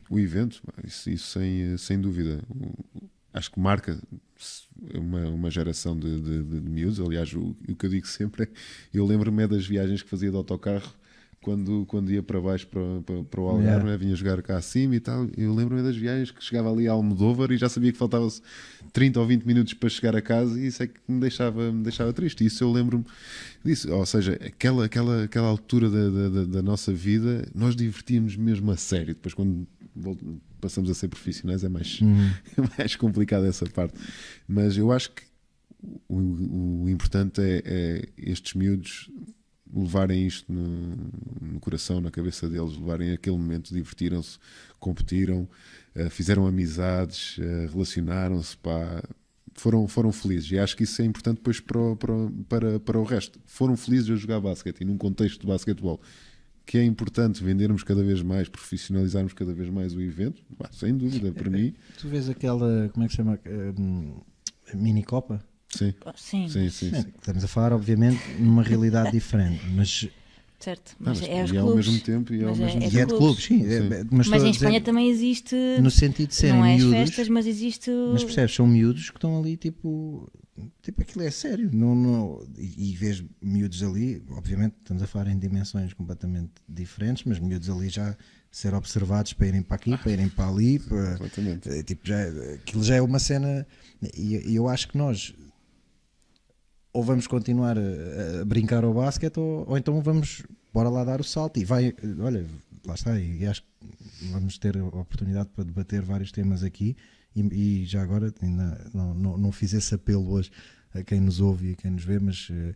o evento, isso, isso sem, sem dúvida. O- acho que marca uma, uma geração de, de, de, de miúdos. Aliás, o, o que eu digo sempre é: eu lembro-me é das viagens que fazia de autocarro. Quando, quando ia para baixo para, para, para o Algarve,
Yeah.
né? vinha jogar cá acima e tal. Eu lembro-me das viagens que chegava ali a Almodóvar e já sabia que faltava 30 ou 20 minutos para chegar a casa e isso é que me deixava, me deixava triste. Isso eu lembro-me disso. Ou seja, aquela, aquela, aquela altura da, da, da- nossa vida, nós divertíamos mesmo a sério. Depois, quando passamos a ser profissionais, é mais, é mais complicado essa parte. Mas eu acho que o, o importante é, é estes miúdos levarem isto no, no coração, na cabeça deles, levarem aquele momento, divertiram-se, competiram, eh, fizeram amizades, eh, relacionaram-se, pá, foram, foram felizes. E acho que isso é importante depois para, o- para, para, para o resto. Foram felizes a jogar basquete e num contexto de basquetebol que é importante vendermos cada vez mais, profissionalizarmos cada vez mais o evento, pá, sem dúvida, para mim,
Tu vês aquela, como é que se chama? Hum, mini Copa?
sim.
Sim,
Sim, sim,
Sim,
sim.
Estamos a falar, obviamente, numa realidade diferente, mas
certo.
Ah,
Mas
mas-
é aos
e ao mesmo tempo e ao
Mas é-
mesmo
é de
é de clubes, sim.
Sim.
é- mas
Mas
estou a
em
dizer
Espanha também existe.
no sentido de serem
não é as
miúdos,
festas, mas existe.
mas percebes, são miúdos que estão ali tipo, tipo aquilo é sério, não, não, e, e vês miúdos ali, obviamente estamos a falar em dimensões completamente diferentes, mas miúdos ali já ser observados para irem para aqui, para irem para ali, para,
Completamente.
é, tipo, já, aquilo já é uma cena e, e eu acho que nós ou vamos continuar a, a brincar ao basquete ou, ou então vamos bora lá dar o salto. E vai, olha, lá está, e acho que vamos ter a oportunidade para debater vários temas aqui. E, e já agora não, não, não fiz esse apelo hoje a quem nos ouve e a quem nos vê, mas eh,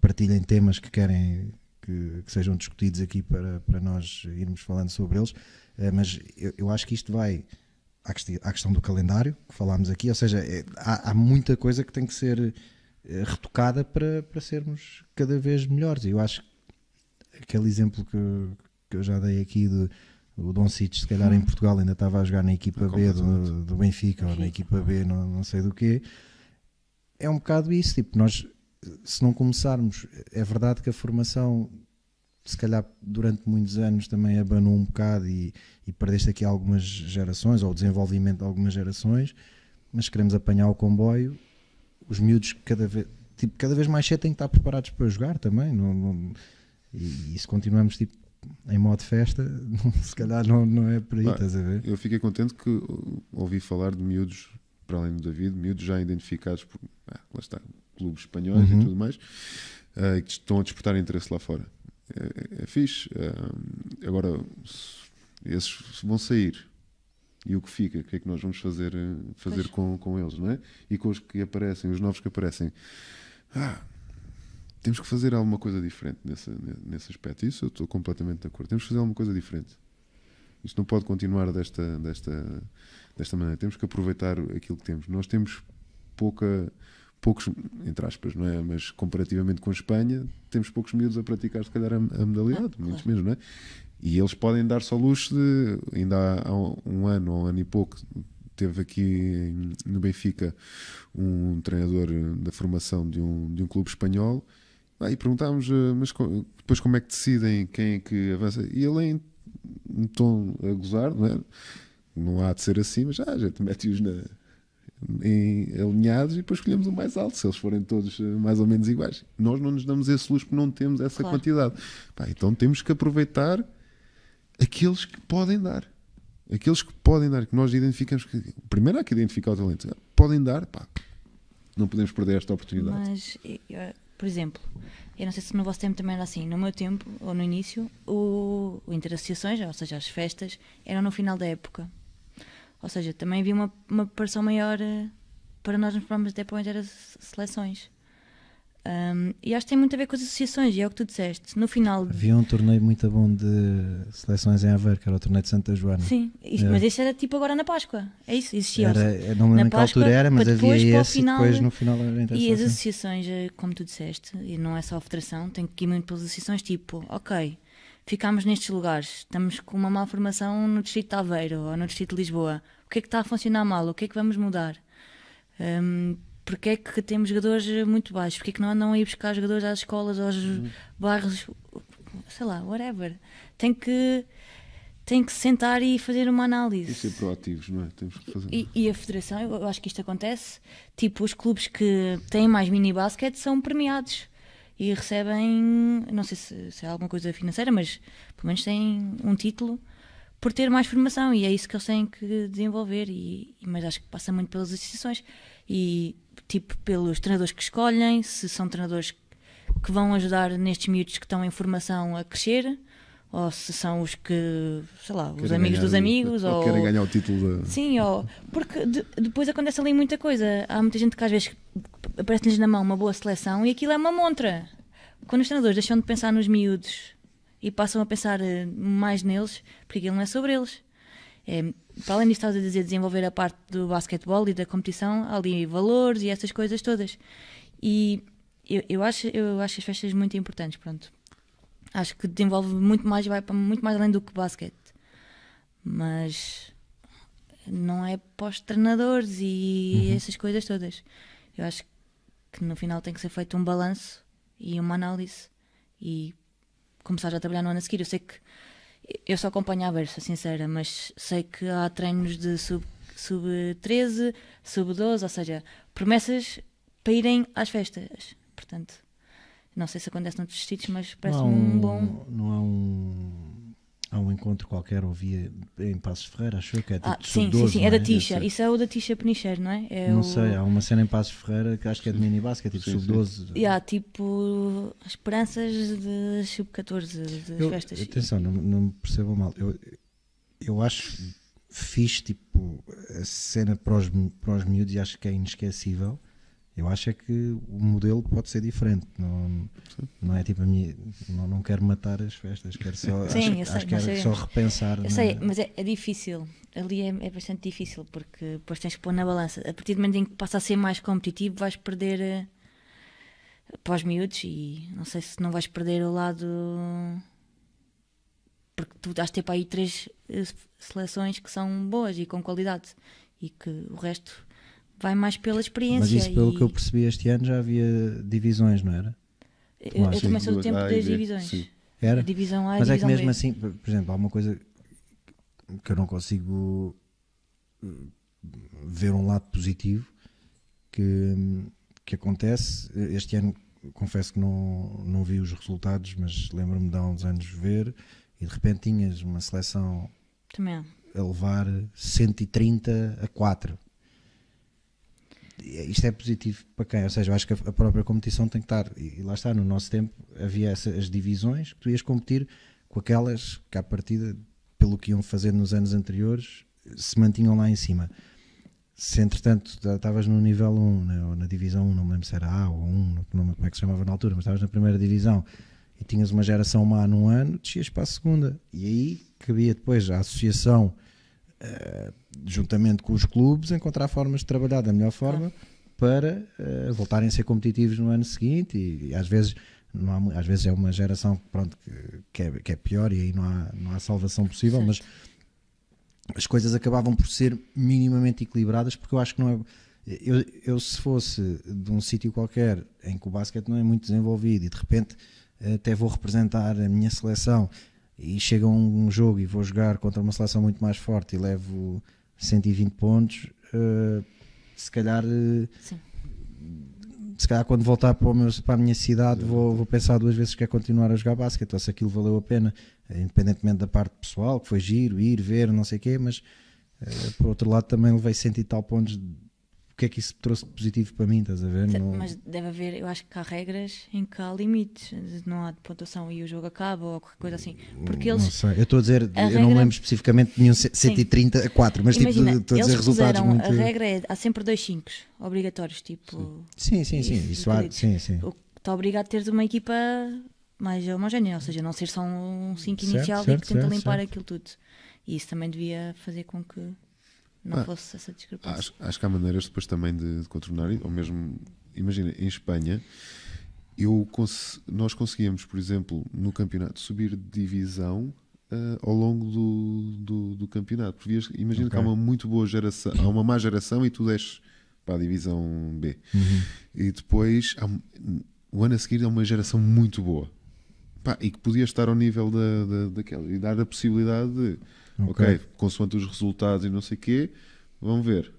partilhem temas que querem que, que sejam discutidos aqui para, para nós irmos falando sobre eles, Eh, mas eu, eu acho que isto vai à questão, do calendário que falámos aqui, ou seja, é- há, há muita coisa que tem que ser retocada para, para sermos cada vez melhores. E eu acho que aquele exemplo que, que eu já dei aqui do o Don Cic, se calhar em Portugal ainda estava a jogar na equipa B do, do Benfica ou na equipa B, não, não sei do quê. É um bocado isso, tipo, nós se não começarmos, é verdade que a formação se calhar durante muitos anos também abanou um bocado e, e perdeste aqui algumas gerações, ou o desenvolvimento de algumas gerações, mas queremos apanhar o comboio, os miúdos cada vez tipo, cada vez mais cedo têm que estar preparados para jogar também. Não, não- e, e se continuamos tipo, em modo festa, se calhar não, não é por aí,
Pá,
estás a ver?
Eu fiquei contente que uh, ouvi falar de miúdos, para além do David, miúdos já identificados por, ah, lá está, clubes espanhóis
Uhum.
e tudo mais, e que estão a despertar interesse lá fora. É, é fixe. ah, agora, se- esses vão sair. E o que fica? O que é que nós vamos fazer, eh, fazer
Pois.
com, com eles, não é? E com os que aparecem, os novos que aparecem. Ah, temos que fazer alguma coisa diferente nesse, nesse aspecto. Isso eu estou completamente de acordo. Temos que fazer alguma coisa diferente. Isto não pode continuar desta, desta, desta maneira. Temos que aproveitar aquilo que temos. Nós temos pouca, poucos, entre aspas, não é? Mas comparativamente com a Espanha, temos poucos miúdos a praticar, se calhar, a, a modalidade.
Ah,
muitos
claro.
mesmo, não é? E eles podem dar-se ao luxo de, ainda há, um ano ou um ano e pouco, teve aqui no Benfica um treinador da formação de um, de um clube espanhol. Ah, e perguntámos, eh, mas depois como é que decidem quem é que avança? E ele, em um tom a gozar, não é? Não há de ser assim, mas ah, a gente mete-os na, em alinhados e depois escolhemos o mais alto, se eles forem todos eh, mais ou menos iguais. Nós não nos damos esse luxo porque não temos essa
Claro.
quantidade. Pá, então temos que aproveitar aqueles que podem dar. Aqueles que podem dar, que nós identificamos que. Primeiro há que identificar o talento. Podem dar, pá. Não podemos perder esta oportunidade.
Mas, eu- por exemplo, eu não sei se no vosso tempo também era assim, no meu tempo, ou no início, o, o interassociações, ou seja, as festas, eram no final da época. Ou seja, também havia uma, uma preparação maior eh, para nós nos programas de depois era se- seleções. Ahm, e acho que tem muito a ver com as associações, e é o que tu disseste. No final,
Havia um torneio muito bom de seleções em Aveiro, que era o torneio de Santa Joana.
sim, isso- mas isso era tipo agora na Páscoa. É isso, existia.
Era, não
na
lembro em que
Páscoa,
altura era, mas havia
depois, o
esse
final,
depois no final era
E as associações, eh, como tu disseste, e não é só a federação, tem que ir muito pelas associações, tipo, ok, ficámos nestes lugares, estamos com uma malformação no distrito de Aveiro ou no distrito de Lisboa, o que é que está a funcionar mal, o que é que vamos mudar? Hum, porque é que temos jogadores muito baixos? Porque é que não andam a ir buscar jogadores às escolas, aos bairros, sei lá, whatever. Tem que, tem que sentar e fazer uma análise.
E ser proativos, não é? Temos que fazer.
E, e a federação, eu acho que isto acontece, tipo, os clubes que têm mais mini basquete são premiados e recebem, não sei se, se é alguma coisa financeira, mas pelo menos têm um título por ter mais formação e é isso que eles têm que desenvolver. E- mas acho que passa muito pelas associações e tipo pelos treinadores que escolhem, se são treinadores que vão ajudar nestes miúdos que estão em formação a crescer. Ou se são os que, sei lá, os
Querem
amigos
ganhar
dos amigos,
ou
ou,
querem ganhar o título da.
Sim, ó, porque de- depois acontece ali muita coisa. Há muita gente que às vezes aparece-lhes na mão uma boa seleção e aquilo é uma montra. Quando os treinadores deixam de pensar nos miúdos e passam a pensar eh, mais neles, porque aquilo não é sobre eles. É, para além disso, estás a dizer desenvolver a parte do basquetebol e da competição, ali valores e essas coisas todas. E eu, eu, acho, eu acho as festas muito importantes, pronto. Acho que desenvolve muito mais, vai para muito mais além do que basquete. Mas não é para os treinadores e essas coisas todas. Eu acho que no final tem que ser feito um balanço e uma análise e começar já a trabalhar no ano a seguir. Eu sei que eu só acompanho a ver, sou sincera, mas sei que há treinos de sub, sub 13, sub 12, ou seja, promessas para irem às festas. Portanto, não sei se acontece noutros sítios, mas parece-me um,
um,
bom.
não há um, há um encontro qualquer, ouvia em Passos Ferreira, acho eu que é tipo
Ah, sim, sim,
sub-12,
sim,
não
é da
é?
Tisha.
Esse é.
Isso é o da Tisha Penicheiro, não é? é
Não
o...
sei, há uma cena em Passos Ferreira que acho que é de mini basquete, tipo
Sim, sim.
sub-12.
E há tipo esperanças de sub-14, das
Eu-
festas.
Atenção, não, não me percebam mal. Eu, eu acho fixe tipo, a cena para os, para os miúdos e acho que é inesquecível. Eu acho é que o modelo pode ser diferente. Não, não é tipo a minha. Não, não quero matar as festas, quero só.
Sim,
acho,
eu sei,
acho que era só repensar.
Eu
na-
sei, mas é, é difícil. Ali é, é bastante difícil porque depois tens que pôr na balança. A partir do momento em que passa a ser mais competitivo, vais perder eh, para os miúdos e não sei se não vais perder o lado. Porque tu ter para aí três eh, seleções que são boas e com qualidade e que o resto vai mais pela experiência.
Mas isso, pelo
e-
que eu percebi este ano, já havia divisões, não era?
Eu, eu também sou do tempo
A e
das divisões.
sim.
Era?
Divisão A e
Mas
a
é que
divisão
mesmo
B.
assim, por exemplo, há uma coisa que eu não consigo uh, ver um lado positivo que, que acontece. Este ano, confesso que não, não vi os resultados, mas lembro-me de há uns anos ver e de repente tinhas uma seleção
Também.
a levar 130 a 4. E Isto é positivo para quem? Ou seja, eu acho que a própria competição tem que estar. E lá está, no nosso tempo havia essa- as divisões que tu ias competir com aquelas que, à partida, pelo que iam fazer nos anos anteriores, se mantinham lá em cima. Se entretanto ta- estavas no nível 1, né, ou na divisão 1, não me lembro se era A ou 1, não me lembro como é que se chamava na altura, mas estavas na primeira divisão e tinhas uma geração má num ano, descias para a segunda. E aí cabia depois a associação, eh, juntamente com os clubes, encontrar formas de trabalhar da melhor forma para eh, voltarem a ser competitivos no ano seguinte. E, e às vezes. Há às vezes é uma geração pronto, que, que, é, que é pior e aí não há, não há salvação possível,
Certo.
mas as coisas acabavam por ser minimamente equilibradas porque eu acho que não é eu, eu se fosse de um sítio qualquer em que o basquete não é muito desenvolvido e de repente eh, até vou representar a minha seleção e chega um jogo e vou jogar contra uma seleção muito mais forte e levo 120 pontos eh, se calhar eh, se calhar quando voltar para, meu- para a minha cidade vou, vou pensar duas vezes que quer continuar a jogar basquete, ou se aquilo valeu a pena, eh, independentemente da parte pessoal, que foi giro, ir, ver, não sei o quê, mas eh, por outro lado também levei cento e tal pontos. de- que é que isso trouxe positivo para mim, estás a ver? Não-
Mas deve haver, eu acho que há regras em que há limites, não há de pontuação e o jogo acaba ou qualquer coisa assim. Porque
não
eles,
sei. Eu estou a dizer,
a
eu não
regra-
lembro especificamente de nenhum ce- 130 a 4, mas tipo,
imagina,
estou a dizer resultados muito.
a regra é, há sempre dois 5 obrigatórios, tipo,
Sim, sim, sim.
Isso,
Isso há, sim, sim.
o que está obrigado a teres uma equipa mais homogénea, ou seja, não ser só um 5
Certo,
inicial e
certo,
que tenta limpar
certo.
aquilo tudo. E isso também devia fazer com que não
Ah,
fosse essa discrepância.
Acho, acho que há maneiras depois também de, de contornar, ou mesmo, imagina, em Espanha, eu cons- nós conseguíamos, por exemplo, no campeonato, subir de divisão ah, ao longo do, do, do campeonato. Porque imagina que há uma muito boa geração, há uma má geração e tu desces para a divisão B.
Uhum.
E depois, há o ano a seguir, é uma geração muito boa. Pá, e que podia estar ao nível da, da, daquela e dar a possibilidade de,
Ok.
ok, consoante os resultados e não sei o quê, vão ver.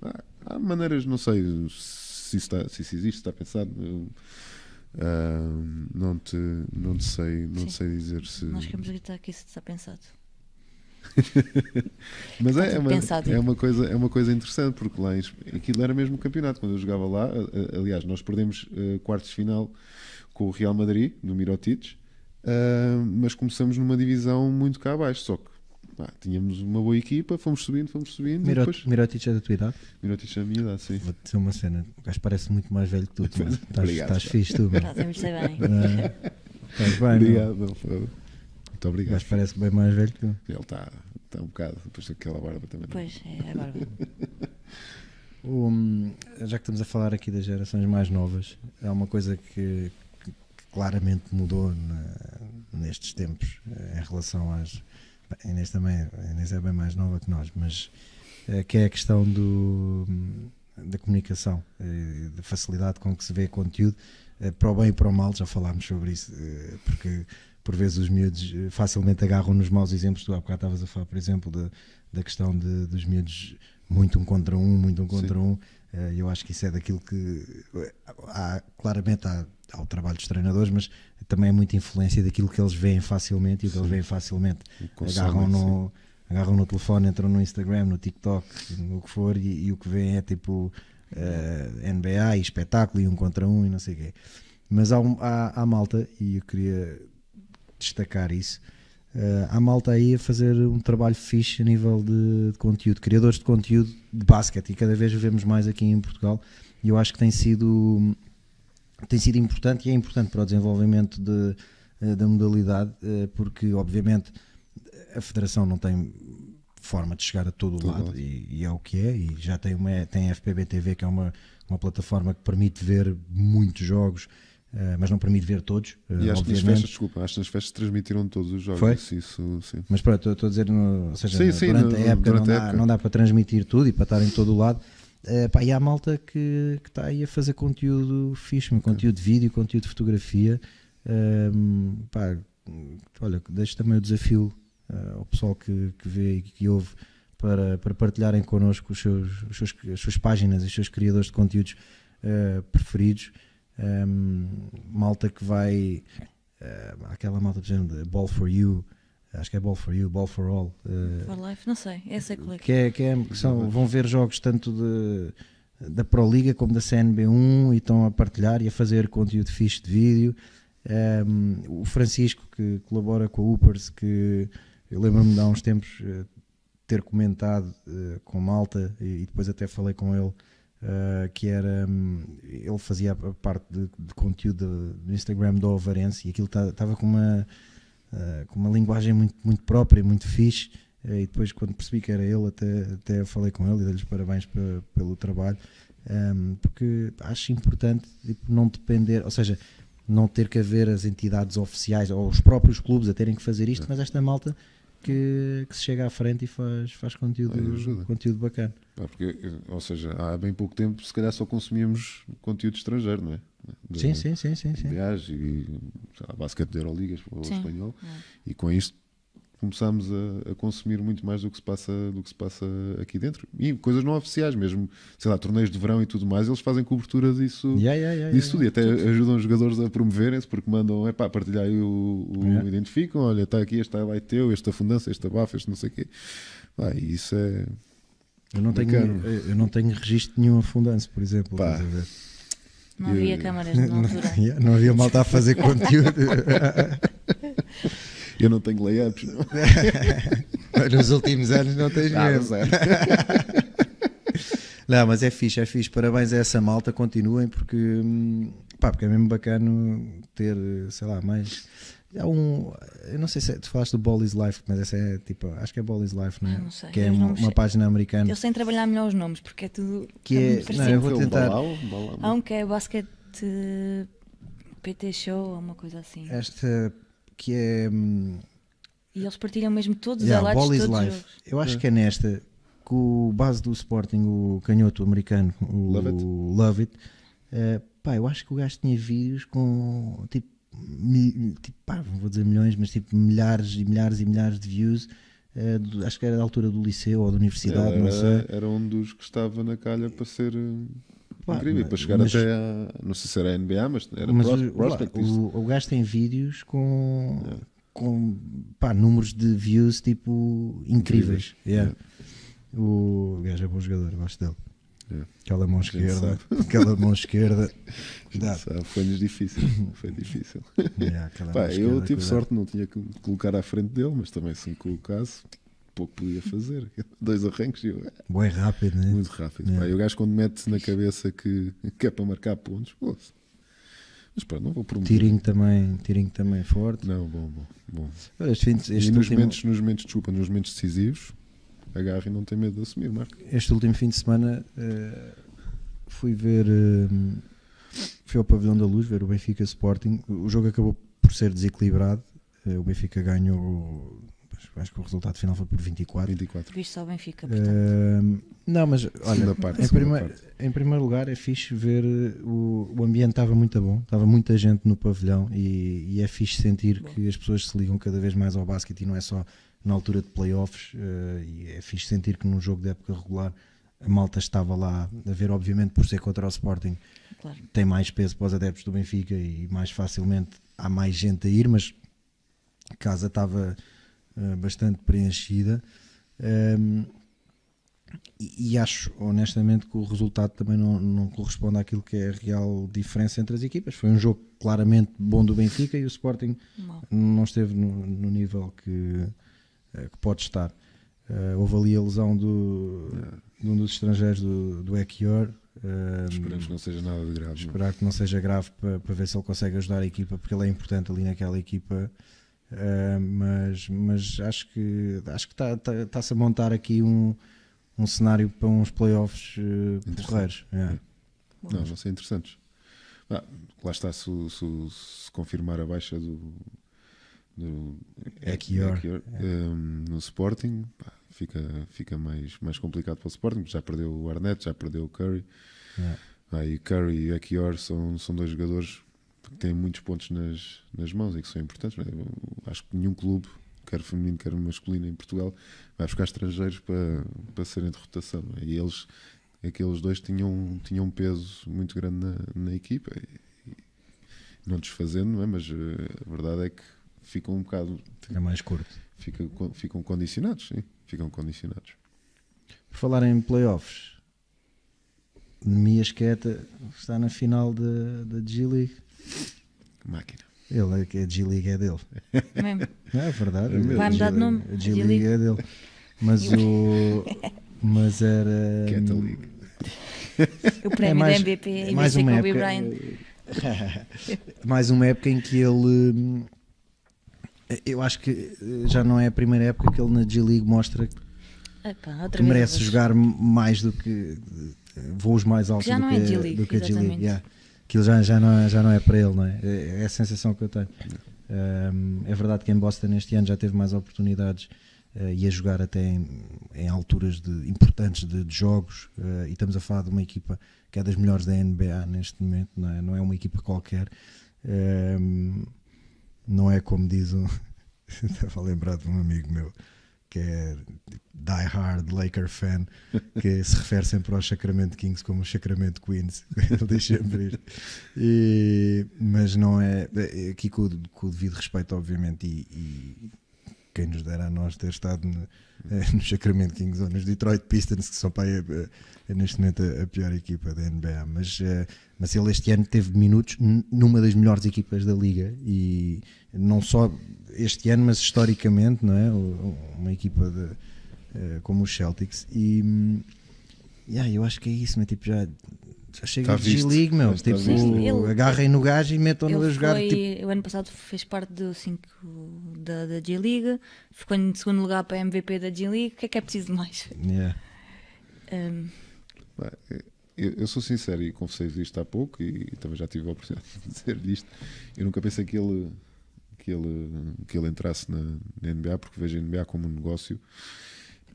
Há, há maneiras, não sei se isso, está, se isso existe, está pensado. eu, ah, não, te, não te sei, não te sei dizer se.
Nós queremos gritar que isso está pensado.
Mas é, é, uma, é, uma coisa, é uma coisa interessante, porque lá aquilo era mesmo um campeonato. Quando eu jogava lá, aliás, nós perdemos eh, quartos de final com o Real Madrid, no Mirotic, ah, mas começamos numa divisão muito cá abaixo. Só que pá, tínhamos uma boa equipa, fomos subindo, fomos subindo.
Mirot-
depois,
Mirotic é da tua idade?
Mirotic é a minha idade, sim.
Vou-te dizer uma cena. O gajo parece muito mais velho que tu. tu. Estás,
Obrigado.
estás fixe, tu. mano.
Estás a envelhecer bem.
É. Estás bem?
Obrigado. foi- Muito
O
obrigado.
gajo parece bem mais velho que tu.
Ele está tá um bocado, depois daquela barba também.
Pois, é agora.
O, hum, já que estamos a falar aqui das gerações mais novas, é uma coisa que, que- que claramente mudou na- nestes tempos eh, em relação às. A Inês também Inês é bem mais nova que nós, mas eh, que é a questão do, da comunicação, da facilidade com que se vê conteúdo, eh, para o bem e para o mal, já falámos sobre isso, eh, porque por vezes os miúdos facilmente agarram nos maus exemplos. Tu há bocado estavas a falar, por exemplo, da, da questão de, dos miúdos muito um contra um, muito um contra um. Eh, Eu acho que isso é daquilo que há, claramente há, há o trabalho dos treinadores, mas também é muita influência daquilo que eles veem facilmente e o que eles veem facilmente. Agarram no, agarram no telefone, entram no Instagram, no TikTok, no que for, e, e o que veem é tipo eh, NBA e espetáculo e um contra um e não sei o quê. Mas há, um- há, há malta, e eu queria destacar isso. eh, há malta aí a fazer um trabalho fixe a nível de, de conteúdo, criadores de conteúdo de basquete, e cada vez vemos mais aqui em Portugal. E eu acho que tem sido, tem sido importante e é importante para o desenvolvimento de, eh, da modalidade, eh, porque obviamente a Federação não tem forma de chegar a todo o
Todo
lado
lado.
e, e é o que é, e já tem, uma, tem a FPB TV que é uma, uma plataforma que permite ver muitos jogos, eh, mas não permite ver todos, eh,
E acho que nas festas, desculpa, acho que nas festas transmitiram todos os jogos.
Foi?
Isso, sim.
Mas pronto, estou a dizer, no, ou seja,
Sim, sim,
durante
no-
a época,
durante
não,
a
dá,
época.
não dá para transmitir tudo e para estar em todo o lado. Eh, pá, e há malta que, está aí a fazer conteúdo fixe, conteúdo de vídeo, conteúdo de fotografia. Ehm, pá, olha, deixo também o desafio eh, ao pessoal que, que vê e que ouve para, para partilharem connosco os seus, os seus- as suas páginas, os seus criadores de conteúdos uh, preferidos. Um, malta que vai. Uh, aquela malta género de Ball for You. Acho que é Ball for You, Ball for All. Uh,
for Life, não sei. Essa é é
que é. Que é que são, vão ver jogos tanto de da Pro Liga como da CNB1 e estão a partilhar e a fazer conteúdo fixe de vídeo. Um, o Francisco, que colabora com a Upers, que eu lembro-me de há uns tempos uh, ter comentado uh, com Malta e, e, depois até falei com ele. Que era um, ele fazia a parte de, de conteúdo do Instagram do Ovarense e aquilo estava tá, com uma com uma linguagem muito, muito própria, muito fixe. E depois quando percebi que era ele até, até falei com ele e dei-lhes parabéns pra, pelo trabalho. Um, porque acho importante tipo, não depender, ou seja, não ter que haver as entidades oficiais ou os próprios clubes a terem que fazer isto, mas esta malta que, que, se chega à frente e faz, faz conteúdo, conteúdo bacana.
Ah, porque, ou seja, há bem pouco tempo se calhar só consumíamos conteúdo estrangeiro, não é?
De, sim, sim, sim, sim, sim.
Viagem e a basquete de Euroligas, o espanhol, é. e com isto começámos a, a, consumir muito mais do que se passa do que se passa aqui dentro. E coisas não oficiais mesmo. Sei lá torneios de verão e tudo mais eles fazem cobertura disso
yeah, yeah, yeah,
disso tudo. E até ajudam os jogadores a promoverem-se porque mandam é pá partilhar aí o, o identificam olha está aqui este highlight teu este afundança este abafa este não sei o quê. Pá, isso é
eu não tenho eu não tenho registro nenhum afundança por exemplo
Pá. Não havia câmaras na altura.
não havia malta a fazer conteúdo.
Eu não tenho layups.
Nos últimos anos não tens ah, mesmo. Não, mas é fixe, é fixe. Parabéns a essa malta, continuem, porque, hum, pá, porque é mesmo bacana ter, sei lá, mais. Há um. Eu não sei se é, tu falaste do Ball is Life, mas essa é tipo. Acho que é Ball is Life, não é?
Não sei,
que é uma, uma, página americana.
Eu sei trabalhar melhor os nomes, porque é tudo.
Que é. Não, eu vou tentar.
Há um que é Basket PT Show, uma coisa assim.
Esta que é. Hum,
e eles partilham mesmo todos yeah, os highlights todos Life.
Eu acho é. que é nesta que o base do Sporting, o canhoto americano, o Love It, Love It uh, pá, eu acho que o gajo tinha vídeos com tipo, mi, tipo pá, não vou dizer milhões, mas tipo milhares e milhares e milhares de views. Uh, do, acho que era da altura do liceu ou da universidade,
era,
não sei.
Era um dos que estava na calha para ser eh, Pá, incrível, para chegar mas, até a. Não sei se era a NBA, mas era mas
prospect. O, o gajo tem vídeos com, yeah. com pá, números de views tipo incríveis. incríveis. Yeah. O gajo é bom jogador, gosto dele. Yeah. Aquela mão esquerda, aquela mão esquerda.
Foi-nos difícil. Foi difícil. Yeah, Pá, eu tive cuidado. sorte, não tinha que colocar à frente dele, mas também se me colocasse pouco podia fazer. Dois arranques e eu.
Boa, rápido, né?
Muito rápido. É. Pá, e o gajo, quando mete na cabeça que, que é para marcar pontos, pô, mas pá, não vou prometer.
Tirinho também, tirinho também forte.
Não, bom, bom. bom.
Este este
e nos, último... momentos, nos momentos, desculpa, nos momentos decisivos, agarra e não tem medo de assumir, Marco.
Este último fim de semana uh, fui ver. Uh, fui ao Pavilhão da Luz ver o Benfica Sporting. O jogo acabou por ser desequilibrado. Uh, o Benfica ganhou acho que o resultado final foi por 24.
24.
Viste só o Benfica, portanto. Uh,
não, mas olha, parte, em, primeiro, parte. em primeiro lugar é fixe ver o, o ambiente estava muito bom, estava muita gente no pavilhão e, e é fixe sentir bom. que as pessoas se ligam cada vez mais ao basquete e não é só na altura de playoffs. Uh, e é fixe sentir que num jogo de época regular a malta estava lá a ver, obviamente, por ser contra o Sporting, claro. tem mais peso para os adeptos do Benfica e mais facilmente há mais gente a ir, mas a casa estava eh, bastante preenchida. Um, ehm, e, e, acho honestamente que o resultado também não, não, corresponde àquilo que é a real diferença entre as equipas. Foi um jogo claramente bom do Benfica e o Sporting não, não esteve no, no, nível que, eh, que pode estar. Uh, houve ali a lesão do, de um dos estrangeiros do, do Equior.
Uh, Esperamos que não seja nada de grave.
Esperar não. que não seja grave para, para ver se ele consegue ajudar a equipa, porque ele é importante ali naquela equipa Uh, mas, mas acho que acho que está-se tá, tá a montar aqui um, um cenário para uns playoffs uh, porreiros. Yeah.
Não, vão ser interessantes. Ah, lá está, se, se, se, confirmar a baixa do, do
Equior,
um, no Sporting, pá, fica, fica mais, mais complicado para o Sporting, já perdeu o Arnett, já perdeu o Curry. Yeah. Ah, e Curry e Equior são, são dois jogadores que têm muitos pontos nas, nas mãos e que são importantes. É? Acho que nenhum clube, quer feminino, quer masculino em Portugal, vai buscar estrangeiros para, para serem de rotação. É? E eles aqueles dois tinham, tinham um peso muito grande na, na equipa. E, não desfazendo, não é? mas eh, a verdade é que ficam um bocado.
É mais curto.
Ficam, ficam condicionados, sim. Ficam condicionados.
Por falar em playoffs, Miasqueta está na final da, da G-League.
Máquina.
Ele, é a G-League é dele.
Mesmo.
Não é verdade.
É.
Vai mudar de nome.
A G-League é dele. Mas o. Mas era.
Cat League.
O prémio
mais-
da MVP
é mais uma
Kobe
época-
Bryant.
mais uma época em que ele. Eu acho que já não é a primeira época que ele na G-League mostra
Epá,
que merece jogar mais do que voos mais altos
já
do
não
que,
é
do que a G-League. yeah. Aquilo já, já, não é, já não é para ele, não é? É, é a sensação que eu tenho. Um, é verdade que em Boston este ano já teve mais oportunidades eh, e a jogar até em, em alturas de, importantes de, de jogos eh, e estamos a falar de uma equipa que é das melhores da NBA neste momento, não é, não é uma equipa qualquer. Um, não é como diz um. Estava a lembrar de um amigo meu que é die hard Laker fan, que se refere sempre aos Sacramento Kings como os Sacramento Queens. Ele diz sempre isto. E- mas não é. é Aqui com, com o devido respeito, obviamente, e, e quem nos dera a nós ter estado no, eh, nos Sacramento Kings ou nos Detroit Pistons, que são para aí, eh, eh, neste momento a, a pior equipa da NBA. Mas, eh, mas ele este ano teve minutos numa das melhores equipas da liga e não só este ano, mas historicamente, não é? Uma equipa de, eh, como os Celtics. E hum, yeah, eu acho que é isso, mas tipo, já chega
Tá
de
visto,
G-League, meu.
está
Tipo.
Ele-
agarrem no gajo e metam-no a jogar.
foi,
Tipo,
o ano passado fez parte do 5 da, da G-League, ficou em segundo lugar para a MVP da G-League. O que é que é preciso de mais?
yeah.
Um,
Pá, Eu, eu sou sincero e confessei isto há pouco e, também já tive a oportunidade de dizer isto. Eu nunca pensei que ele, que ele, que ele entrasse na, na NBA, porque vejo a NBA como um negócio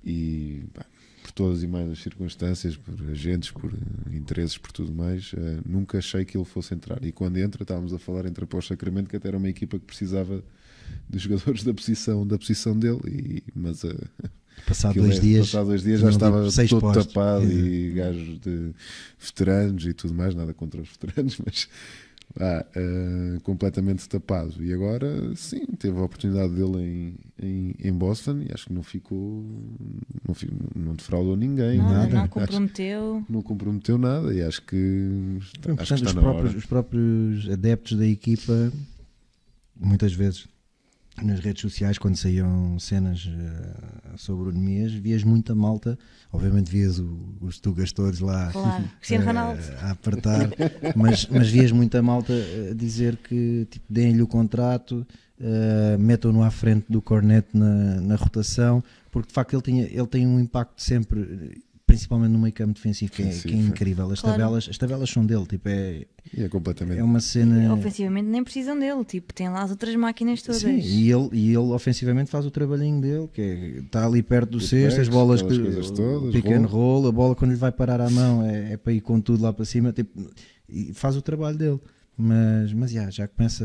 e pá, por todas e mais as circunstâncias, por agentes, por interesses, por tudo mais, eh, nunca achei que ele fosse entrar. E quando entra, estávamos a falar entre após Sacramento, que até era uma equipa que precisava de jogadores da posição, da posição dele, e, mas eh,
Passado dois
é,
dias.
Passado dois dias já estava
tipo, seis
todo
postos.
tapado
Exato.
e gajos de veteranos e tudo mais, nada contra os veteranos, mas ah, ah, completamente tapado. E agora, sim, teve a oportunidade dele em, em, em Boston e acho que não ficou, não, fi- não defraudou ninguém,
nada,
nada.
não
Acho-
comprometeu.
não comprometeu nada e acho que,
Foi
acho que está
os,
na
próprios,
hora.
os próprios adeptos da equipa, muitas vezes nas redes sociais, quando saíam cenas eh, sobre o Nemias, vias muita malta. Obviamente, vias o- os tugas todos lá
Claro.
Eh,
Ronaldo.
a apertar, mas, mas vias muita malta a dizer que tipo, deem-lhe o contrato, eh, metam-no à frente do Cornet na, na rotação, porque de facto ele, tinha, ele tem um impacto sempre. Principalmente no meio campo defensivo, que é, que é incrível. As,
Claro.
tabelas, as tabelas são dele, tipo, é,
E é completamente.
é uma cena.
Ofensivamente nem precisam dele, tipo, tem lá as outras máquinas todas.
Sim, e ele, e ele ofensivamente faz o trabalhinho dele, que é, está ali perto do cesto, as bolas que
coisas todas,
pick and
roll.
a bola quando lhe vai parar à mão é, é para ir com tudo lá para cima, tipo, e faz o trabalho dele. Mas, mas já, já começa.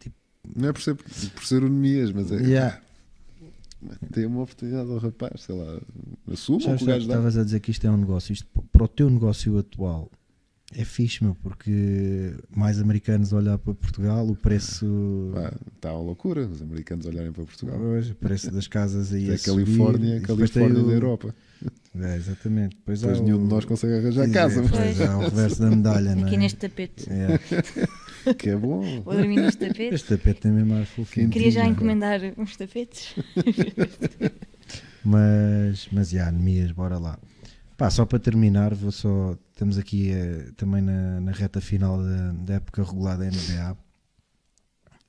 Tipo,
Não é por ser, por ser o Nemias, mas é.
já,
Tem uma oportunidade ao rapaz, sei lá, assuma
já
o que o gajo dá.
estavas a dizer que isto é um negócio. Isto para o teu negócio atual é fixe, meu, porque mais americanos a olhar para Portugal, o preço.
Está uma loucura os americanos olharem para Portugal.
Hoje, o preço das casas aí
É
a subir,
Califórnia,
e tem
Califórnia
o-
da Europa.
É, exatamente. Depois
nenhum
o-
de nós consegue arranjar
Sim,
casa,
é, pois, há o reverso da medalha, não
Aqui
é?
neste tapete.
É.
que é bom.
Vou dormir neste tapete.
Este tapete tem mesmo ar fofinho.
Queria já encomendar uns tapetes.
Mas, mas já, Nemias, bora lá. Pá, só para terminar, vou só. Estamos aqui eh, também na, na reta final da, da época regular da NBA.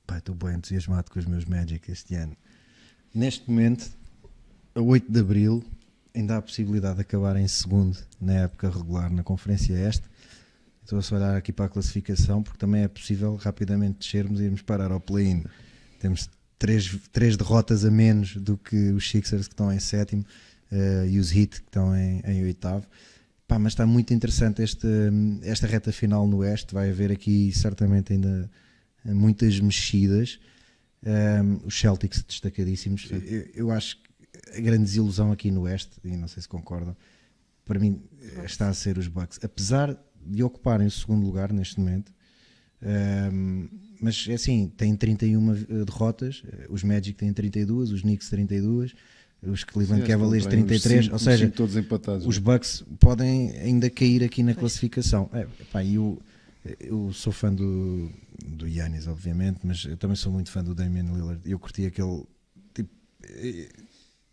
Pá, estou bem entusiasmado com os meus Magic este ano. Neste momento, a 8 de Abril, ainda há a possibilidade de acabar em segundo na época regular na Conferência Este. Estou a só olhar aqui para a classificação, porque também é possível rapidamente descermos e irmos parar ao play-in. Temos três, três derrotas a menos do que os Sixers que estão em sétimo eh, e os Heat que estão em, em oitavo. Pá, mas está muito interessante esta, esta reta final no Oeste. Vai haver aqui certamente ainda muitas mexidas. Um, os Celtics destacadíssimos. Eu, eu acho que a grande desilusão aqui no Oeste, e não sei se concordam, para mim eh, está a ser os Bucks, apesar de ocuparem o segundo lugar neste momento. ehm, mas é assim, têm 31 eh, derrotas, os Magic têm 32, os Knicks 32, os Cleveland
Sim,
Cavaliers
não tem uns
33,
cinco-
ou seja,
cinco todos empatados.
os Bucks podem ainda cair aqui na classificação. É, pá, eu, eu sou fã do, do Yannis, obviamente, mas eu também sou muito fã do Damian Lillard. Eu curti aquele tipo, eh,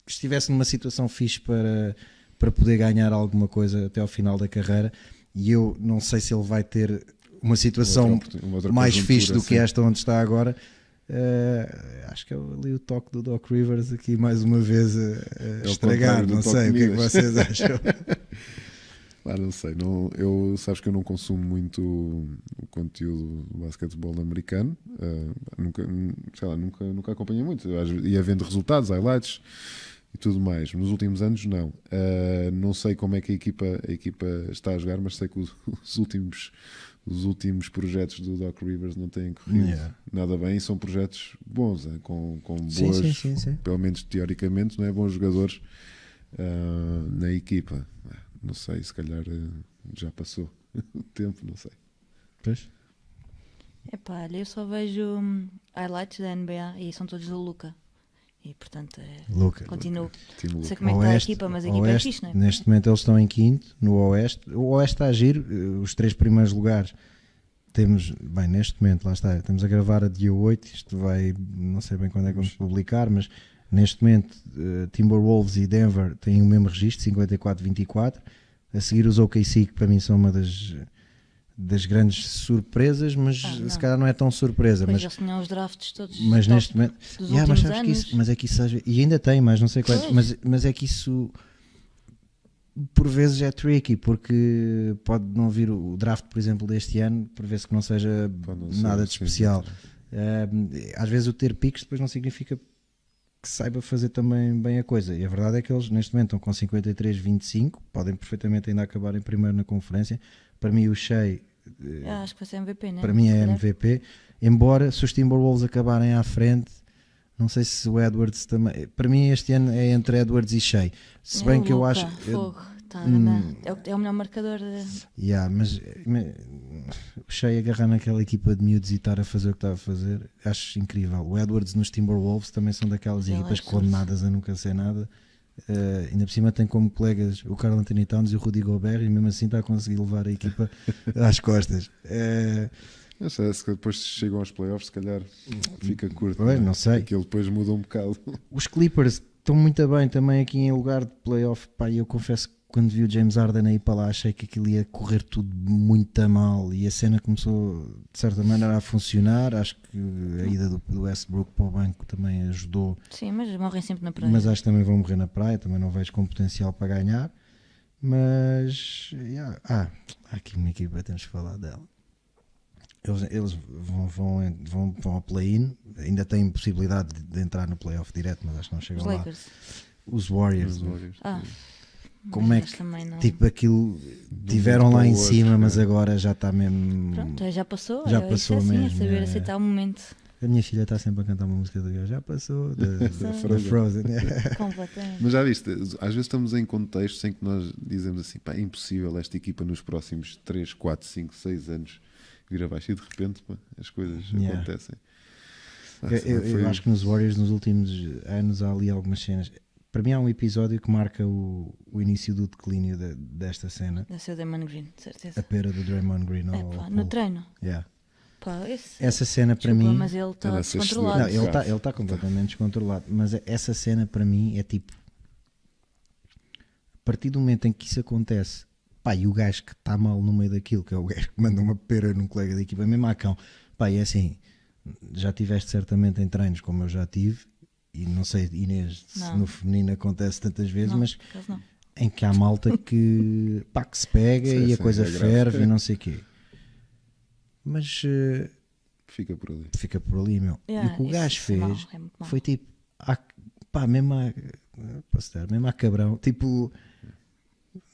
estivesse numa situação fixe para, para poder ganhar alguma coisa até ao final da carreira. E eu não sei se ele vai ter uma situação
Outra oportun- uma outra
mais fixe do que esta onde está agora. Eh, acho que é ali o toque do Doc Rivers aqui mais uma vez a, a estragar. Não sei o que é que vocês acham.
Ah, não sei, não, eu sabes que eu não consumo muito o conteúdo do basquetebol americano, ah, nunca, sei lá, nunca, nunca acompanhei muito, Eu ia vendo resultados, highlights e tudo mais. Nos últimos anos não. Ah, não sei como é que a equipa, a equipa está a jogar, mas sei que os, os últimos os últimos projetos do Doc Rivers não têm corrido
Yeah.
nada bem e são projetos bons, eh, com, com boas,
sim, sim, sim.
pelo menos teoricamente, não é? bons jogadores ah, na equipa. Ah, Não sei, se calhar eh, já passou o tempo, não sei.
Pois.
Epá, eu só vejo hum, highlights da NBA e são todos do Luca. E portanto, é,
Luca.
continuo.
Luca.
sei como é que está a equipa, mas a equipa é fixe, não é?
Neste momento eles estão em quinto no Oeste. O Oeste está a giro, eh, os três primeiros lugares. Temos, bem, neste momento, lá está, estamos a gravar a dia 8. Isto vai, não sei bem quando é que vamos publicar, mas neste momento eh, Timberwolves e Denver têm o mesmo registro, 54-24. A seguir os OKC, que para mim são uma das, das grandes surpresas, mas
Ah,
se calhar não é tão surpresa.
Pois
Mas
tinham os drafts todos.
mas neste momento Yeah, mas, sabes que isso, mas é que isso às vezes- e ainda tem mais não sei quantos
Pois.
mas, mas é que isso por vezes é tricky porque pode não vir o draft por exemplo deste ano prevê-se que não seja
não ser,
nada de especial
sim.
Eh, às vezes o ter piques depois não significa que saiba fazer também bem a coisa e a verdade é que eles neste momento estão com 53-25 podem perfeitamente ainda acabar em primeiro na conferência para mim o Shea eh,
acho que vai ser MVP, né?
para mim é. MVP. Embora se os Timberwolves acabarem à frente, não sei se o Edwards também. Para mim, este ano é entre Edwards e Shea. Se
É
bem
o
que eu
Luka,
acho. eu-
Fogo, tá,
Hum.
não. É, o, é o melhor marcador. De...
Yeah, mas me- o Shea agarrar naquela equipa de miúdos e estar a fazer o que está a fazer, acho incrível. O Edwards nos Timberwolves também são daquelas
Ele é
equipas
absurdo.
condenadas a nunca ser nada. Eh, ainda por cima tem como colegas o Carl Anthony Towns e o Rudy Gobert e mesmo assim está a conseguir levar a equipa às costas. Eh,
Não sei, se depois chegam aos playoffs, se calhar fica curto.
Pois,
é?
não sei.
Aquilo depois muda um bocado.
Os Clippers estão muito bem também aqui em lugar de playoff. Pá, eu confesso que quando vi o James Harden aí para lá, achei que aquilo ia correr tudo muito a mal. E a cena começou de certa maneira a funcionar. Acho que a ida do, do Westbrook para o banco também ajudou.
Sim, mas morrem sempre na praia.
Mas acho que também vão morrer na praia. Também não vejo com potencial para ganhar. Mas yeah. ah, há aqui uma equipa, temos que falar dela. Eles, eles vão, vão, vão, vão ao play-in, ainda têm possibilidade de, de entrar no playoff direto, mas acho que não
Os
chegam lá.
Lakers.
Os Warriors,
Os Warriors.
Ah,
Como
mas
é que-
também não.
tipo aquilo, tiveram lá em cima, mas
é.
agora já está mesmo.
Pronto, já passou.
Já
é,
passou
é assim,
mesmo,
É saber
é, é.
aceitar o momento
A minha filha está sempre a cantar uma música do já passou, da, da- da
Frozen.
Frozen.
completamente.
Mas já viste, às vezes estamos em contextos em que nós dizemos assim, pá, é impossível esta equipa nos próximos 3, 4, 5, 6 anos vir abaixo e de repente pá, as coisas
Yeah.
acontecem. Ah,
Eu, eu- eu acho que nos Warriors, nos últimos anos, há ali algumas cenas. Para mim, há um episódio que marca o, o início do declínio de- desta cena.
O Damon Green, de
A
certeza.
pera do Draymond Green. ao-
É, pá,
ao
no treino.
Yeah.
Pá, esse,
Essa cena para
desculpa,
mim.
mas ele está
ser
descontrolado.
Não, ele está ele tá completamente descontrolado. Mas essa cena para mim é tipo. A partir do momento em que isso acontece, pá, e o gajo que está mal no meio daquilo, que é o gajo que manda uma pera num colega da equipa, mesmo a cão, pá, e é assim. Já tiveste certamente em treinos como eu já tive, e não sei, Inês, se
Não.
no feminino acontece tantas vezes,
Não,
mas em que há malta que, pá, que se pega
Sim,
e a
sim,
coisa
é
ferve e não sei o quê. Mas eh,
Fica por ali.
fica por ali, meu.
Yeah,
e o que o gajo
é
fez
mau, é
foi tipo, à, pá, mesmo a, posso dar, mesmo a cabrão, tipo,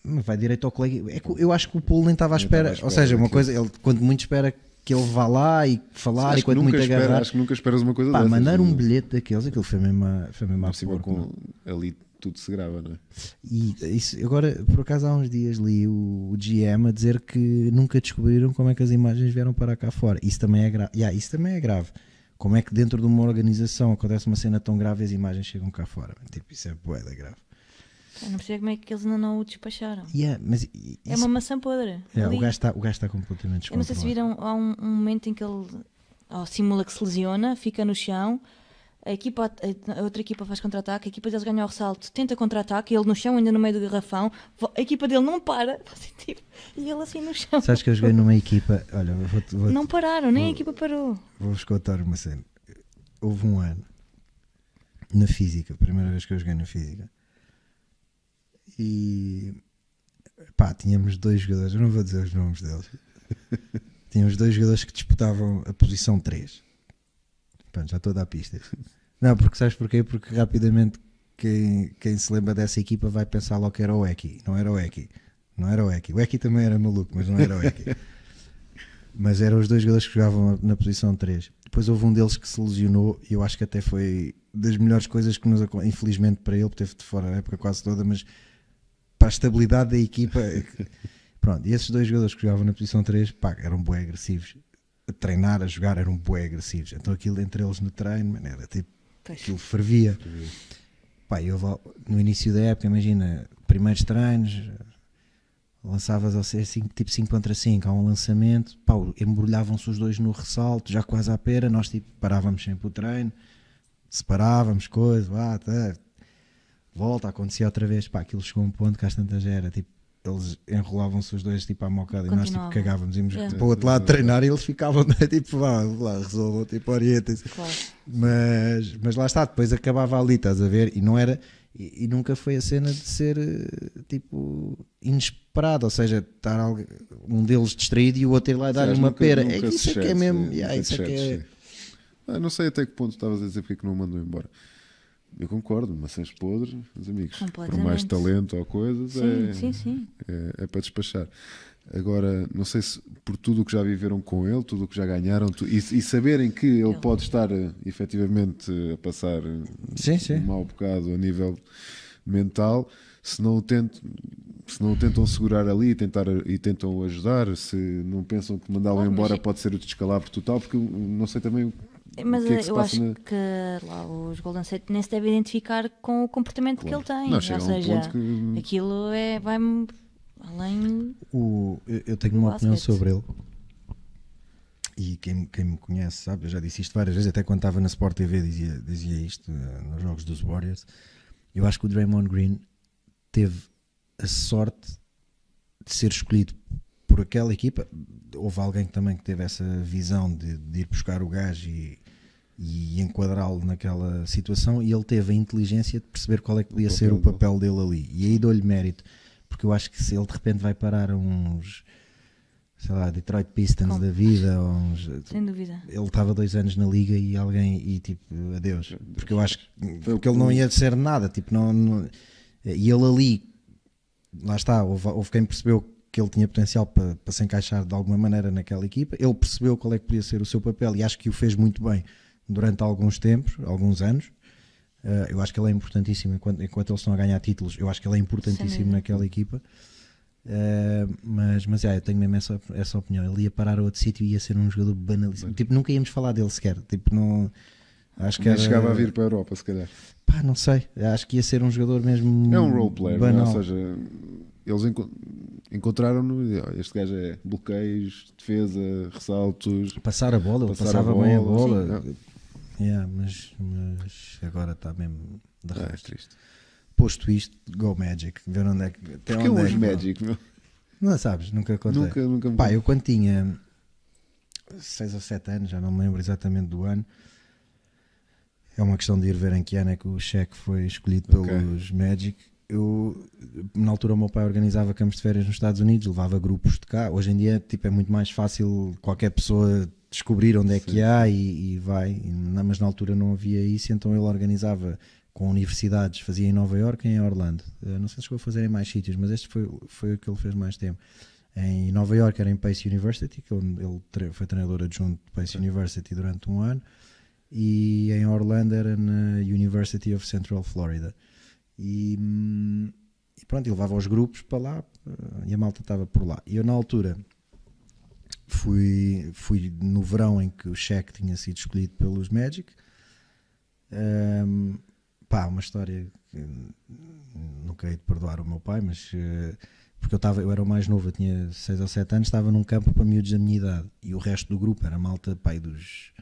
vai direito ao colega. É que eu acho que o Paulo nem estava à espera, ou seja, uma coisa, ele quando muito espera que ele vá lá e falar
acho,
e quando
que
muito
espera,
agarrar.
acho que nunca esperas uma coisa
Pá,
dessas.
mandar um
Não-
bilhete daqueles, aquilo foi mesmo a, foi mesmo a porco,
com ali tudo se grava, não é?
E isso, agora, por acaso, há uns dias li o, o GM a dizer que nunca descobriram como é que as imagens vieram para cá fora. Isso também é grave. Yeah, isso também é grave. Como é que dentro de uma organização acontece uma cena tão grave e as imagens chegam cá fora? Tipo, isso é boeda grave.
Eu não percebo como é que eles ainda não o despacharam.
Yeah, mas i-
É
isso-
uma maçã podre.
Yeah, o gajo está está completamente
Eu não sei se viram, há um, um momento em que ele ó, simula que se lesiona, fica no chão, a, equipa, a, outra equipa faz contra-ataque, a equipa deles ganha o ressalto, tenta contra-ataque, ele no chão, ainda no meio do garrafão, a equipa dele não para, assim, tipo, e ele assim no chão.
Sabes que eu joguei numa equipa. Olha, vou-te vou
Não pararam, nem a equipa parou.
vou-vos contar uma cena. Houve um ano na física, primeira vez que eu joguei na física. E pá, tínhamos dois jogadores, eu não vou dizer os nomes deles. tínhamos dois jogadores que disputavam a posição 3. Pronto, já estou a dar pistas. Não, porque sabes porquê? Porque rapidamente quem, quem se lembra dessa equipa vai pensar logo que era o Eki. Não era o Eki. Não era o Eki. O Eki também era maluco, mas não era o Eki. mas eram os dois jogadores que jogavam na posição 3. Depois houve um deles que se lesionou e eu acho que até foi das melhores coisas que nos. Infelizmente para ele, porque teve de fora a época quase toda, mas para a estabilidade da equipa. Pronto, e esses dois jogadores que jogavam na posição 3 pá, eram bué agressivos. A treinar, a jogar, eram bué agressivos. Então aquilo entre eles no treino, era tipo,
Pois.
aquilo fervia. Pá, eu vou- no início da época, imagina, primeiros treinos, lançavas ao ser cinco- tipo 5 contra 5, há um lançamento, pá, embrulhavam-se os dois no ressalto, já quase à pera, nós tipo parávamos sempre o treino, separávamos coisas, vá, tá, volta, acontecia outra vez, pá, aquilo chegou a um ponto que às tantas era tipo. Eles enrolavam-se os dois tipo à mocada e nós tipo cagávamos, íamos
É.
para o outro lado treinar e eles ficavam tipo, vá, lá, resolvam, tipo, orientem-se.
Claro.
Mas, mas lá está, depois acabava ali, estás a ver? E não era. E, e nunca foi a cena de ser eh, tipo inesperado, ou seja, estar algu- um deles distraído e o outro ir lá dar-lhe
Aliás,
uma
nunca-
pera.
nunca
É que
se
isso é que é mesmo. yeah,
nunca
isso é que é.
Ah, não sei até que ponto estavas a dizer porque é que não o mandou embora. Eu concordo, maçãs podres, meus amigos. Por mais talento ou coisas,
Sim,
é,
sim, sim.
é, é para despachar. Agora, não sei se por tudo o que já viveram com ele, tudo o que já ganharam, tu- e, e saberem que ele
Ele.
pode estar eh, efetivamente a passar eh,
Sim, sim.
um mau bocado a nível mental, se não o tentam, se não tentam segurar ali e, tentar, e tentam o ajudar, se não pensam que mandá-lo embora pode ser o descalabro total, porque não sei também o
Mas
que é que
eu acho
na-
que lá os Golden State nem se devem identificar com o comportamento que ele tem.
Não, chega
Ou
um
seja,
que-
aquilo é, vai-me além.
O, eu, eu tenho uma opinião
basquete.
sobre ele. E quem, quem me conhece sabe, eu já disse isto várias vezes, até quando estava na Sport TV dizia, dizia isto eh, nos jogos dos Warriors. Eu acho que o Draymond Green teve a sorte de ser escolhido por aquela equipa. Houve alguém também que teve essa visão de, de ir buscar o gajo e, e enquadrá-lo naquela situação, e ele teve a inteligência de perceber qual é que podia ser o
papel
papel dele ali. E aí dou-lhe mérito, porque eu acho que se ele de repente vai parar uns, sei lá, Detroit Pistons
Com-
da vida, ou uns,
Sem dúvida.
ele estava dois anos na liga e alguém e tipo adeus porque eu acho que,
Foi o
que ele não ia ser nada tipo não, não- e ele ali lá está houve, houve quem percebeu que ele tinha potencial para, para se encaixar de alguma maneira naquela equipa ele percebeu qual é que podia ser o seu papel e acho que o fez muito bem durante alguns tempos alguns anos Uh, eu acho que ele é importantíssimo enquanto, enquanto eles estão a ganhar títulos eu acho que ele é importantíssimo
dúvida.
naquela equipa Uh, mas, mas yeah, eu tenho mesmo essa, essa opinião. Ele ia parar a outro sítio e ia ser um jogador banalíssimo. Tipo, nunca íamos falar dele sequer. Tipo, não, acho que
nem
era,
chegava a vir para a Europa, se calhar.
Pá, não sei. Acho que ia ser um jogador mesmo.
É um role player, não é?
banal.
ou seja, eles enco- encontraram-no. Este gajo é bloqueios, defesa, ressaltos.
Passar a bola, ele
Passar
passava
a
bem a
bola,
bola.
sim.
Yeah, mas, mas agora está mesmo de
Ah, é triste.
Posto isto, Go Magic. Ver onde é que. Até
Porque
onde é que-
Magic, meu.
Não sabes, nunca contei.
Nunca, nunca.
Pá, eu quando tinha 6 ou 7 anos, já não me lembro exatamente do ano. É uma questão de ir ver em que ano é que o cheque foi escolhido
Ok.
pelos Magic. Eu, na altura, o meu pai organizava campos de férias nos Estados Unidos, levava grupos de cá. Hoje em dia, tipo, é muito mais fácil qualquer pessoa descobrir onde é
Sim.
que há e, e vai. Mas na altura não havia isso, então ele organizava com universidades, fazia em Nova York e em Orlando. Eh, Não sei se chegou a fazer em mais sítios, mas este foi, foi o que ele fez mais tempo. Em Nova York era em Pace University, que ele, ele foi treinador adjunto de Pace University durante um ano, e em Orlando era na University of Central Florida. E, hum, e pronto, e levava os grupos para lá eh, e a malta estava por lá. E eu na altura fui, fui no verão em que o Shaq tinha sido escolhido pelos Magic. Um, pá, uma história que nunca hei de perdoar o meu pai, mas uh, porque eu, tava, eu era o mais novo, eu tinha 6 ou 7 anos, estava num campo para miúdos da minha idade e o resto do grupo era malta pai dos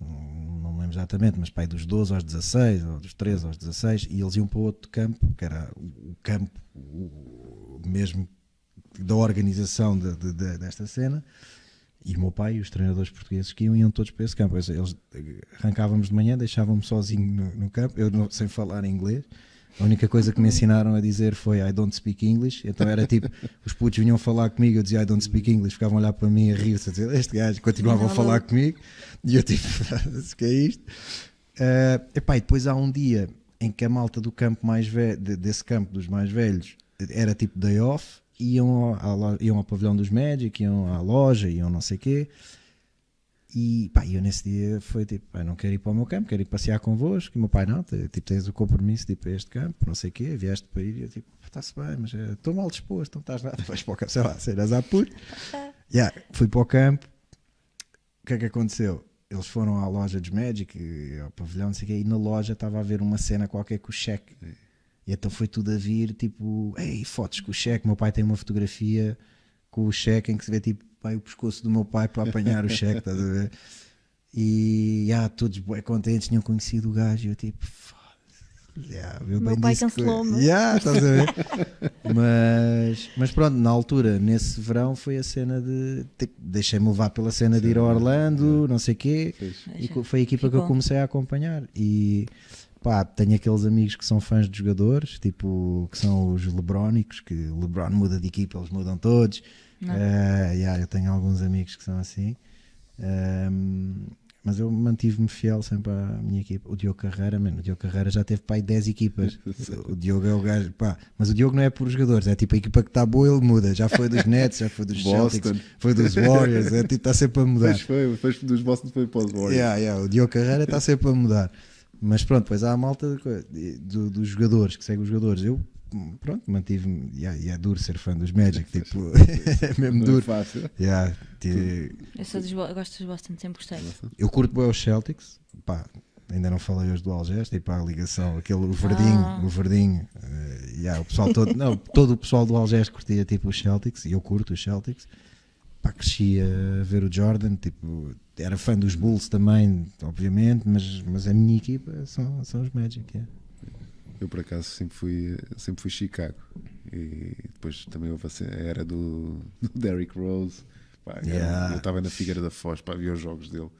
não me lembro exatamente, mas pai dos 12 aos 16, ou dos 13 aos 16, e eles iam para outro campo, que era o campo o, mesmo da organização de, de, de, desta cena, e o meu pai e os treinadores portugueses que iam, iam todos para esse campo. Eles arrancávamos de manhã, deixavam-me sozinho no, no campo, eu não, sem falar inglês, a única coisa que me ensinaram a dizer foi I don't speak English. Então era tipo, os putos vinham falar comigo, eu dizia I don't speak English, ficavam a olhar para mim a rir-se, a dizer este gajo, continuavam a falar comigo. E eu tipo, o que é isto? Uh, epá, e depois há um dia em que a malta do campo mais velho, desse campo dos mais velhos, era tipo day off, iam ao, iam ao pavilhão dos Magic, iam à loja, iam não sei o quê. E pá, eu nesse dia foi tipo, pá, não quero ir para o meu campo, quero ir passear convosco. E o meu pai, não, tipo, tens o compromisso de ir para este campo, não sei o quê, vieste para ir. E eu tipo, está-se bem, mas eh, estou mal disposto, não estás nada, vais para o campo, sei lá, serás a puto. yeah, fui para o campo, o que é que aconteceu? Eles foram à loja dos Magic, ao pavilhão, não sei o quê, e na loja estava a ver uma cena qualquer com o cheque. E então foi tudo a vir, tipo, ei, fotos com o cheque. Meu pai tem uma fotografia com o cheque em que se vê tipo o pescoço do meu pai para apanhar o cheque, estás a ver? E ah, todos bem contentes, tinham conhecido o gajo e eu tipo, yeah,
meu bem pai cancelou-me.
Yeah, estás a ver? mas, mas pronto, na altura, nesse verão, foi a cena de. Tipo, Deixei-me levar pela cena de ir a Orlando, não sei o quê, e foi a equipa que eu comecei a acompanhar. E pá, tenho aqueles amigos que são fãs de jogadores, tipo, que são os Lebrónicos, que o Lebron muda de equipa, eles mudam todos. Uh, yeah, eu tenho alguns amigos que são assim. Um, mas eu mantive-me fiel sempre à minha equipa. O Diogo Carreira, mano, o Diogo Carreira já teve pai 10 equipas. O Diogo é o gajo, pá, mas o Diogo não é por jogadores, é tipo a equipa que está boa, ele muda. Já foi dos Nets, já foi dos Celtics, foi dos Warriors, é tipo, está sempre a mudar.
Pois foi, foi dos Boston, foi para os Warriors.
Yeah, yeah, o Diogo Carreira está sempre a mudar. Mas pronto, depois há a malta do, dos jogadores, que segue os jogadores. Eu pronto, mantive-me. Yeah, e é duro ser fã dos Magic, tipo, é mesmo
não
duro.
É fácil.
Yeah,
eu, sou dos, eu gosto dos Boston, sempre gostei.
Eu curto bem os Celtics, pá, ainda não falei hoje do Algés, tipo a ligação, aquele o verdinho, ah. o verdinho, uh, yeah, o pessoal todo, não, todo o pessoal do Algés curtia tipo os Celtics, e eu curto os Celtics. Pá, cresci a ver o Jordan, tipo, era fã dos Bulls também, obviamente, mas, mas a minha equipa são, são os Magic, yeah.
Eu por acaso sempre fui, sempre fui Chicago. E depois também houve a era do, do Derrick Rose. Pá, yeah. Eu estava na Figueira da Foz para ver os jogos dele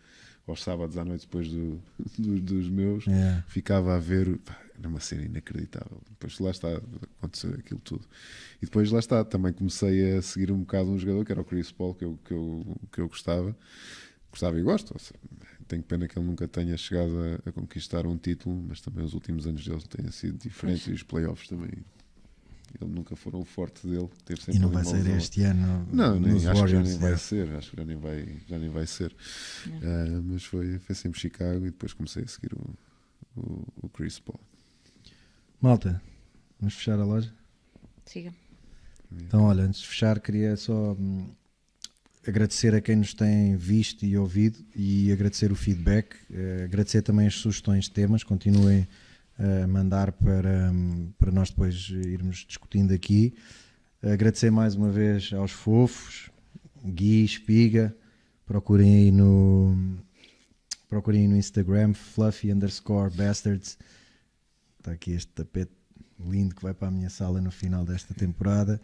aos sábados à noite depois do, do dos meus. Yeah. Ficava a ver. Pá, era uma cena inacreditável. Depois lá está, aconteceu aquilo tudo. E depois lá está, também comecei a seguir um bocado um jogador que era o Chris Paul, que eu, que eu, que eu gostava. Gostava e gosto. Tenho pena que ele nunca tenha chegado a, a, conquistar um título, mas também os últimos anos dele têm sido diferentes pois. e os playoffs também. Ele nunca foram o forte dele. Teve sempre
e não vai ser este ano.
Não, nem, acho Warriors, que já nem vai ser. Acho que já nem vai, já nem vai ser. Uh, mas foi, foi sempre Chicago e depois comecei a seguir o, o, o Chris Paul.
Malta, vamos fechar a loja?
Siga.
Então, olha, antes de fechar, queria só. Agradecer a quem nos tem visto e ouvido e agradecer o feedback, uh, agradecer também as sugestões de temas, continuem a mandar para, para nós depois irmos discutindo aqui. Agradecer mais uma vez aos fofos, Gui, Espiga, procurem aí no procurem aí no Instagram, fluffy underscore bastards. Está aqui este tapete lindo que vai para a minha sala no final desta temporada.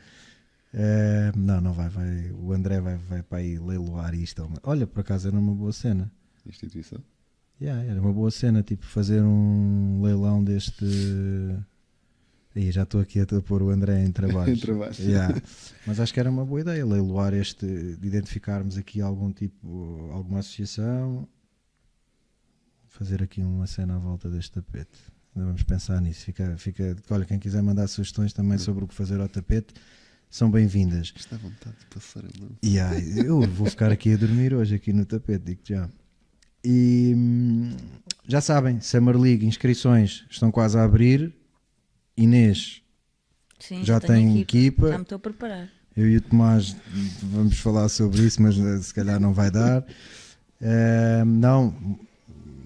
Uh, não, não vai, vai. O André vai, vai para aí leiloar isto. Olha, por acaso era uma boa cena.
Instituição?
Yeah, era uma boa cena, tipo fazer um leilão deste. Aí já estou aqui a pôr o André em trabalho.
em trabalho.
Yeah. Mas acho que era uma boa ideia leiloar este, de identificarmos aqui algum tipo, alguma associação, fazer aqui uma cena à volta deste tapete. Vamos pensar nisso. Fica, fica, olha, quem quiser mandar sugestões também sobre o que fazer ao tapete, são bem-vindas.
Está à vontade de passar a mão.
Yeah, eu vou ficar aqui a dormir hoje, aqui no tapete, digo já. E hum, já sabem, Summer League, inscrições estão quase a abrir. Inês
Sim,
Já tem equipa.
Já me estou a preparar.
Eu e o Tomás vamos falar sobre isso, mas eh, se calhar não vai dar. Eh, não,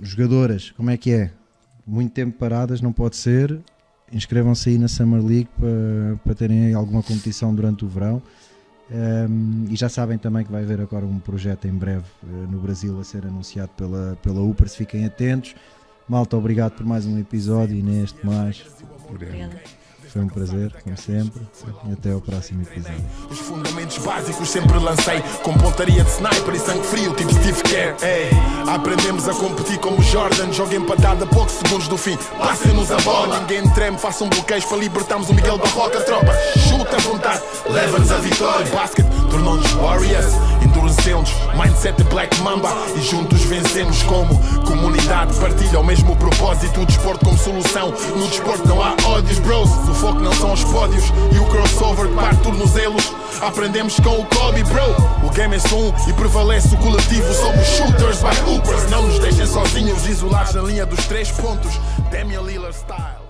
jogadoras, como é que é? Muito tempo paradas, não pode ser. Inscrevam-se aí na Summer League para, para terem alguma competição durante o verão. Eh, e já sabem também que vai haver agora um projeto em breve eh, no Brasil a ser anunciado pela, pela Upers. Fiquem atentos. Malta, obrigado por mais um episódio. Inês, Tomás,
Obrigada.
Foi um prazer, como sempre. E até ao próximo episódio.
Os fundamentos básicos sempre lancei Com pontaria de sniper e sangue frio tipo Steve Kerr. Ei, Aprendemos a competir como Jordan Joga empatada a poucos segundos do fim. Passem-nos a bola. Ninguém treme, façam bloqueios para libertarmos o Miguel Barroca Tropa, chuta à vontade, leva-nos a vitória. Basket tornou-nos Warriors Endurecemos, mindset Black Mamba. E juntos vencemos como comunidade Partilha o mesmo propósito. O desporto como solução. No desporto não há ódios, bros. O foco não são os pódios. E o crossover parte tornozelos Aprendemos com o Kobe, bro. O game é um e prevalece o coletivo. Somos shooters by hoopers. Não nos deixem sozinhos Isolados na linha dos três pontos. Damian Lillard style